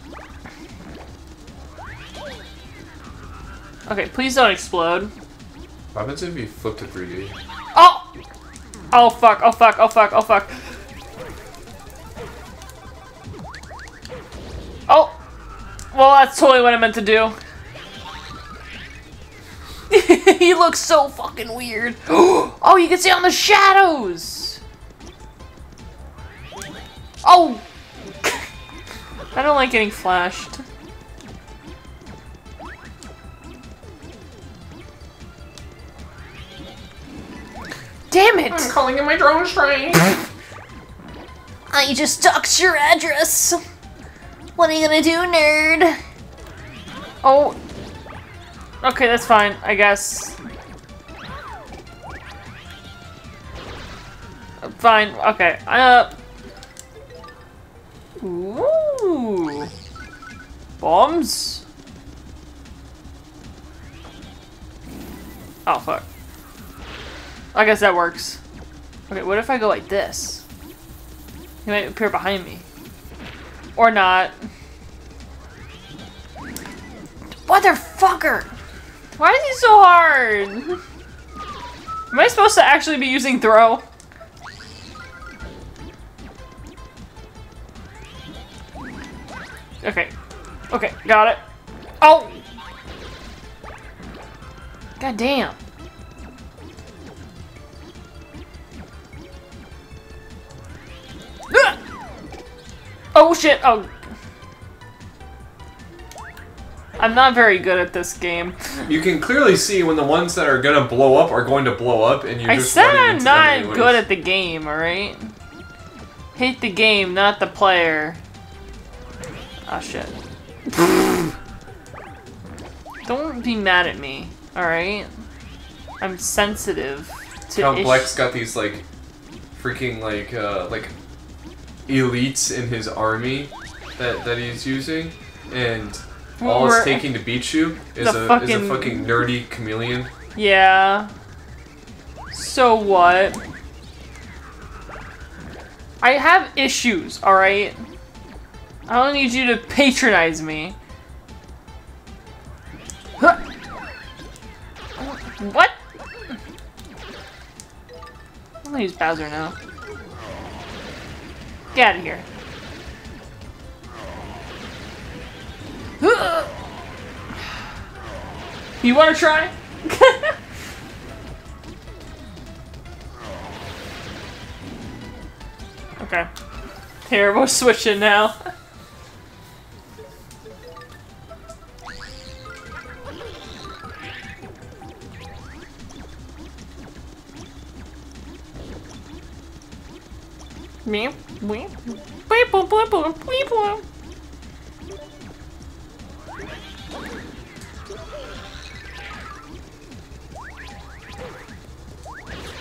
okay, please don't explode. What happens if you flip to 3D? Oh! Oh fuck, oh fuck, oh fuck, oh fuck. Oh! Well, that's totally what I meant to do. he looks so fucking weird. Oh, you can see on the shadows! Oh! I don't like getting flashed. Damn it! I'm calling in my drone strike. I just doxed your address. What are you gonna do, nerd? Oh. Okay, that's fine, I guess. Fine, okay. Uh. Ooh. Bombs? Oh, fuck. I guess that works. Okay, what if I go like this? He might appear behind me. Or not. Motherfucker! Why is he so hard? Am I supposed to actually be using throw? Okay. Okay, got it. Oh! God damn. Oh shit! Oh. I'm not very good at this game. You can clearly see when the ones that are gonna blow up are going to blow up, and you're I just said I'm not good at the game, alright? Hate the game, not the player. Oh shit. Don't be mad at me, alright? I'm sensitive to ish- Bleck's got these like freaking like uh like elites in his army that that he's using, and all it's taking to beat you is a is a fucking nerdy chameleon. Yeah. So what? I have issues, alright? I don't need you to patronize me. What? I'm gonna use Bowser now. Get out of here. You wanna try? okay. Here, we're switching now. Beep, boop.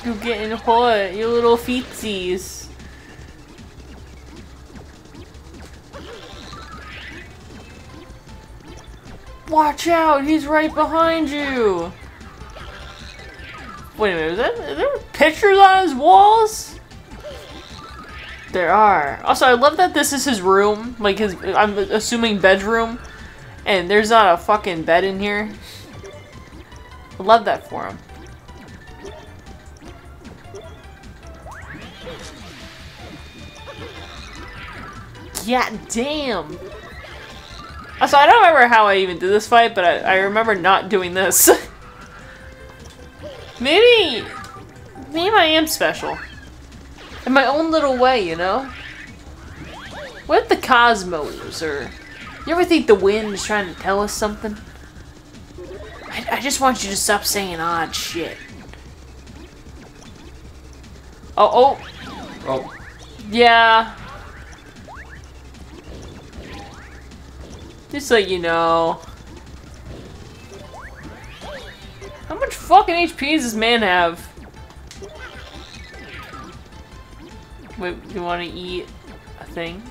You're getting hot, you little feetsies. Watch out, he's right behind you. Wait a minute, is, that, is there pictures on his walls? There are. Also, I love that this is his room. Like his, I'm assuming bedroom. And there's not a fucking bed in here. I love that for him. Yeah, damn. Also, I don't remember how I even did this fight, but I, I remember not doing this. maybe, maybe I am special. In my own little way, you know? What if the cosmos, or... You ever think the wind is trying to tell us something? I, I just want you to stop saying odd shit. Oh, oh, Oh, yeah. Just so you know. How much fucking HP does this man have? Wait, you want to eat a thing?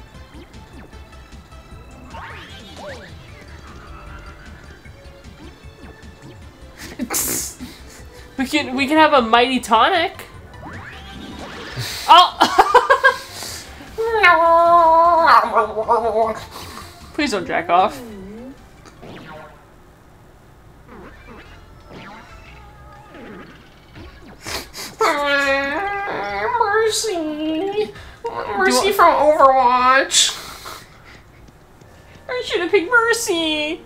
we can we can have a mighty tonic. Oh! Please don't jack off. Mercy! Mercy from Overwatch! I should have picked Mercy.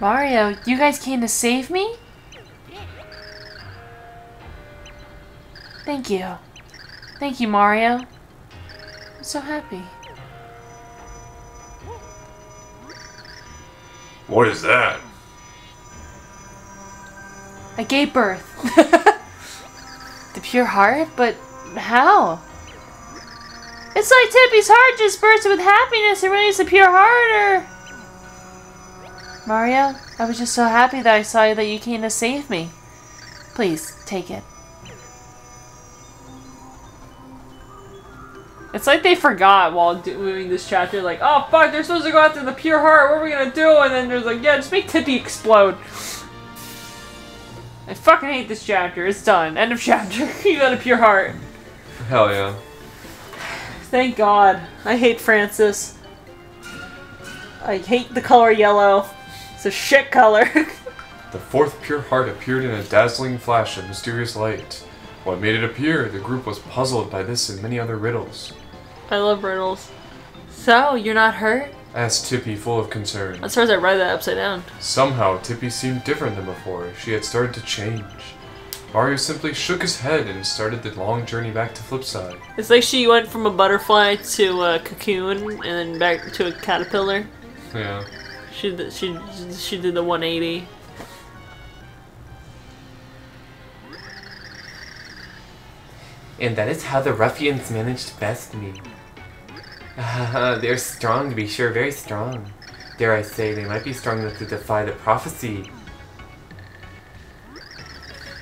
Mario, you guys came to save me? Thank you. Thank you, Mario. I'm so happy. what is that? I gave birth. the pure heart? But how? It's like Tippi's heart just bursts with happiness and releases a pure heart, or... Mario, I was just so happy that I saw you that you came to save me. Please, take it. It's like they forgot while doing this chapter, like, oh fuck, they're supposed to go after the pure heart, what are we gonna do? And then there's like, yeah, just make Tippy explode. I fucking hate this chapter. It's done. End of chapter. you got a pure heart. Hell yeah. Thank God. I hate Francis. I hate the color yellow. It's a shit color. The fourth pure heart appeared in a dazzling flash of mysterious light. What made it appear? The group was puzzled by this and many other riddles. I love riddles. So, you're not hurt? Asked Tippi, full of concern. As far as I read that upside down. Somehow, Tippi seemed different than before. She had started to change. Mario simply shook his head and started the long journey back to Flipside. It's like she went from a butterfly to a cocoon and then back to a caterpillar. Yeah. She did, she she did the 180. And that is how the ruffians managed to best me. Ah, they're strong to be sure, very strong. Dare I say, they might be strong enough to defy the prophecy.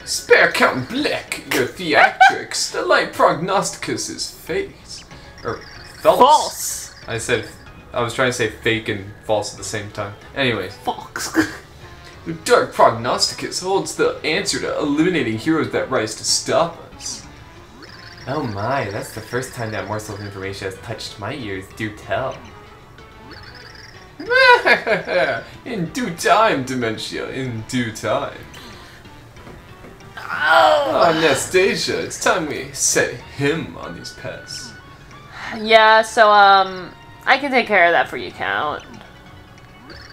Spare Count Bleck, your theatrics. the light prognosticus is fake. Or false. False. I said, I was trying to say fake and false at the same time. Anyways, Fox. the dark prognosticus holds the answer to eliminating heroes that rise to stop us. Oh my, that's the first time that morsel of information has touched my ears, do tell. in due time, Dimentio. In due time. Oh. Oh, Anastasia, it's time we set him on these pests. Yeah, so um, I can take care of that for you, Count.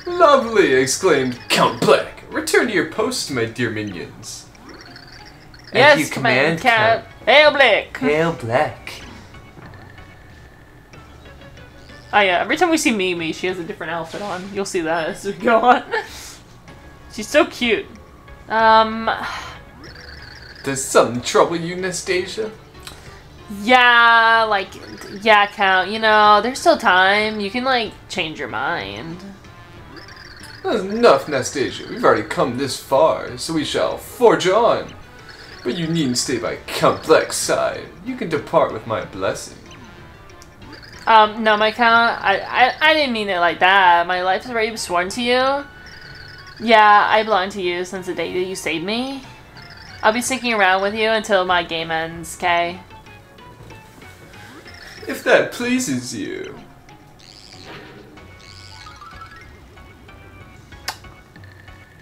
Lovely! exclaimed Count Bleck. Return to your post, my dear minions. yes, you command, Cap. Hail Bleck! Pale black. Oh yeah, every time we see Mimi, she has a different outfit on. You'll see that as we go on. She's so cute. Um, Does something trouble you, Nastasia? Yeah, like, yeah, Count, you know, there's still time. You can, like, change your mind. That's enough, Nastasia. We've already come this far, so we shall forge on. But you needn't stay by Count Bleck's side. You can depart with my blessing. Um, no, my Count, I, I, I didn't mean it like that. My life is already sworn to you. Yeah, I belong to you since the day that you saved me. I'll be sticking around with you until my game ends, okay? If that pleases you.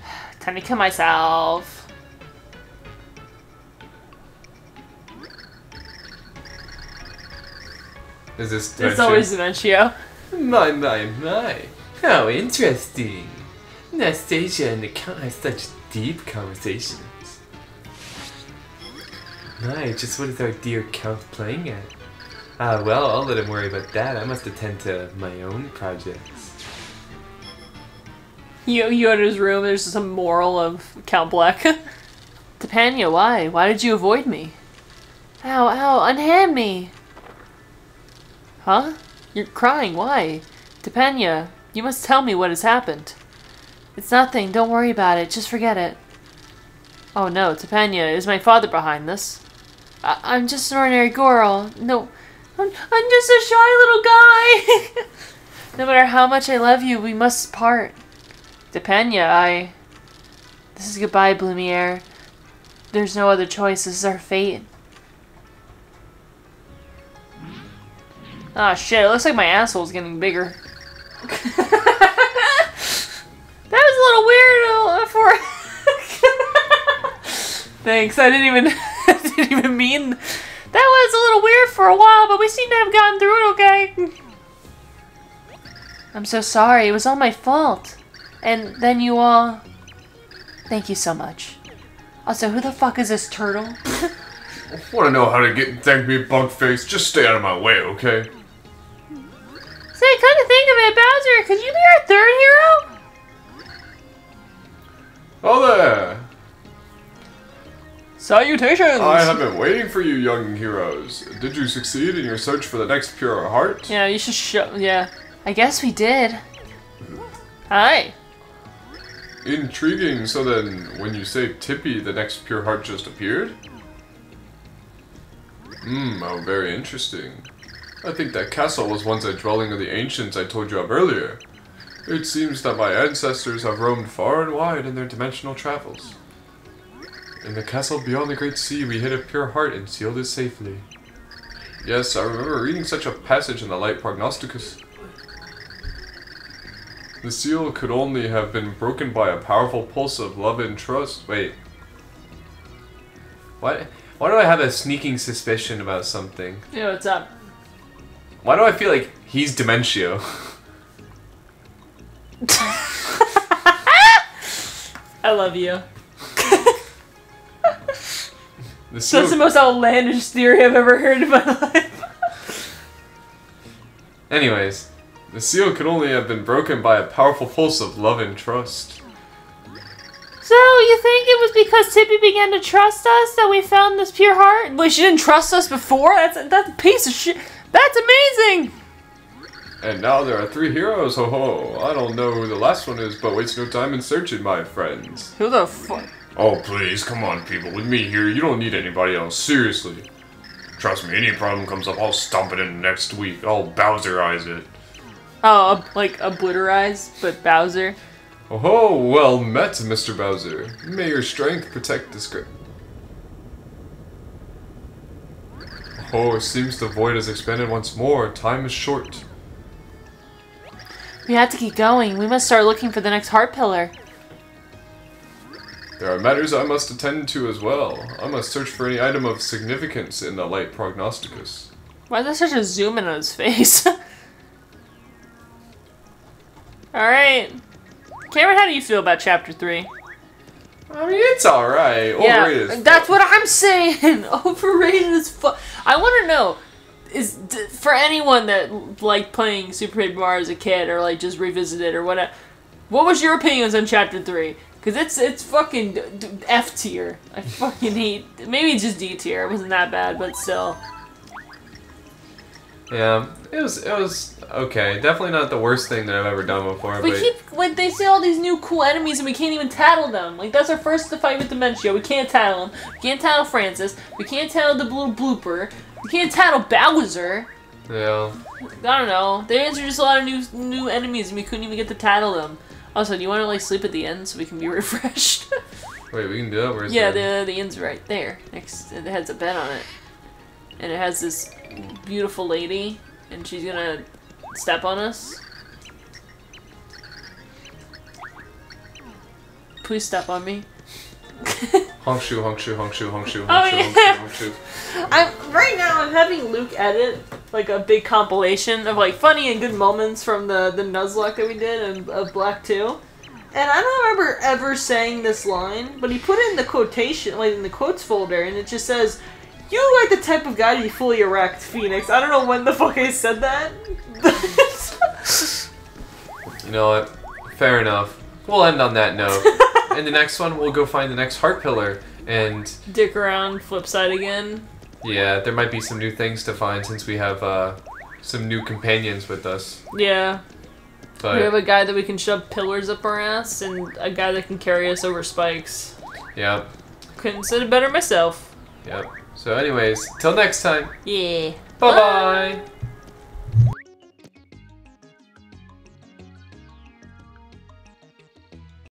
Time to kill myself. Is this It's always Dimentio. My, my, my. How interesting. Nastasia and the Count have such deep conversations. My, just what is our dear Count playing at? Ah, well, I'll let him worry about that. I must attend to my own projects. You, you enter his room, there's some moral of Count Bleck. Timpani, why? Why did you avoid me? Ow, ow, unhand me! Huh? You're crying, why? Timpani, you must tell me what has happened. It's nothing, don't worry about it, just forget it. Oh no, Timpani, is my father behind this? I I'm just an ordinary girl. No, I'm, I'm just a shy little guy! no matter how much I love you, we must part. Depenya, I. This is goodbye, Blumiere. There's no other choice. This is our fate. Ah, shit. It looks like my asshole's getting bigger. that was a little weird for. Thanks. I didn't even. I didn't even mean. That was a little weird for a while, but we seem to have gotten through it okay. I'm so sorry. It was all my fault. And then you all... Thank you so much. Also, who the fuck is this turtle? I want to know how to get thank me, bug face. Just stay out of my way, okay? Say, come to think of it, Bowser, could you be our third hero? Oh there! Salutations! I have been waiting for you, young heroes. Did you succeed in your search for the next pure heart? Yeah, you should show... Yeah. I guess we did. Hi. Intriguing. So then, when you saved Tippi, the next pure heart just appeared? Hmm, how very interesting. I think that castle was once a dwelling of the ancients I told you of earlier. It seems that my ancestors have roamed far and wide in their dimensional travels. In the castle beyond the Great Sea, we hid a pure heart and sealed it safely. Yes, I remember reading such a passage in the Light Prognosticus. The seal could only have been broken by a powerful pulse of love and trust. Wait. Why, why do I have a sneaking suspicion about something? Yeah, what's up? Why do I feel like he's Dimentio? I love you. The seal, That's the most outlandish theory I've ever heard in my life. anyways, the seal could only have been broken by a powerful pulse of love and trust. So, you think it was because Tippi began to trust us that we found this pure heart? Wait, she didn't trust us before? That's, that's a piece of shit. That's amazing! And now there are three heroes, ho ho. I don't know who the last one is, but waste no time in searching, my friends. Who the fuck? Oh, please, come on, people. With me here, you don't need anybody else. Seriously. Trust me, any problem comes up, I'll stomp it in next week. I'll Bowserize it. Oh, like obliterize, but Bowser. Oh ho, well met, Mr. Bowser. May your strength protect this great. Oh, it seems the void has expanded once more. Time is short. We have to keep going. We must start looking for the next heart pillar. There are matters I must attend to as well. I must search for any item of significance in the Light Prognosticus. Why is there such a zoom in on his face? Alright. Cameron, how do you feel about chapter 3? I mean, it's alright. Overrated. yeah, that's what I'm saying. Overrated as fuck. I want to know is d- for anyone that liked playing Super Paper Mario as a kid or like just revisited or whatever. What was your opinions on chapter three? Cause it's it's fucking F tier. I fucking hate. Maybe just D tier. It wasn't that bad, but still. Yeah, it was it was okay. Definitely not the worst thing that I've ever done before. We but keep like they say all these new cool enemies and we can't even tattle them. Like that's our first to fight with Dimentio. We can't tattle him. We can't tattle Francis. We can't tattle the little blooper. We can't tattle Bowser. yeah, I don't know. They introduced a lot of new new enemies and we couldn't even get to tattle them. Also, do you want to like sleep at the end so we can be refreshed? wait, we can do that. Where's yeah, the? the the end's right there. Next, it has a bed on it, and it has this beautiful lady, and she's gonna step on us. Please step on me. Honk shoe, honk shoe, honk shoe, honk shoe, Oh, yeah. honk shoe. I'm right now. I'm having Luke edit like a big compilation of like funny and good moments from the the Nuzlocke that we did of, of Black Two. And I don't remember ever saying this line, but he put it in the quotation, like in the quotes folder, and it just says, "You like the type of guy to be fully erect, Phoenix." I don't know when the fuck I said that. You know what? Fair enough. We'll end on that note. In the next one, we'll go find the next heart pillar, and Dick around, flip side again. yeah, there might be some new things to find since we have uh, some new companions with us. Yeah, we have a guy that we can shove pillars up our ass, and a guy that can carry us over spikes. yeah, Couldn't have said it better myself. yeah. So, anyways, till next time. Yeah. Bye bye.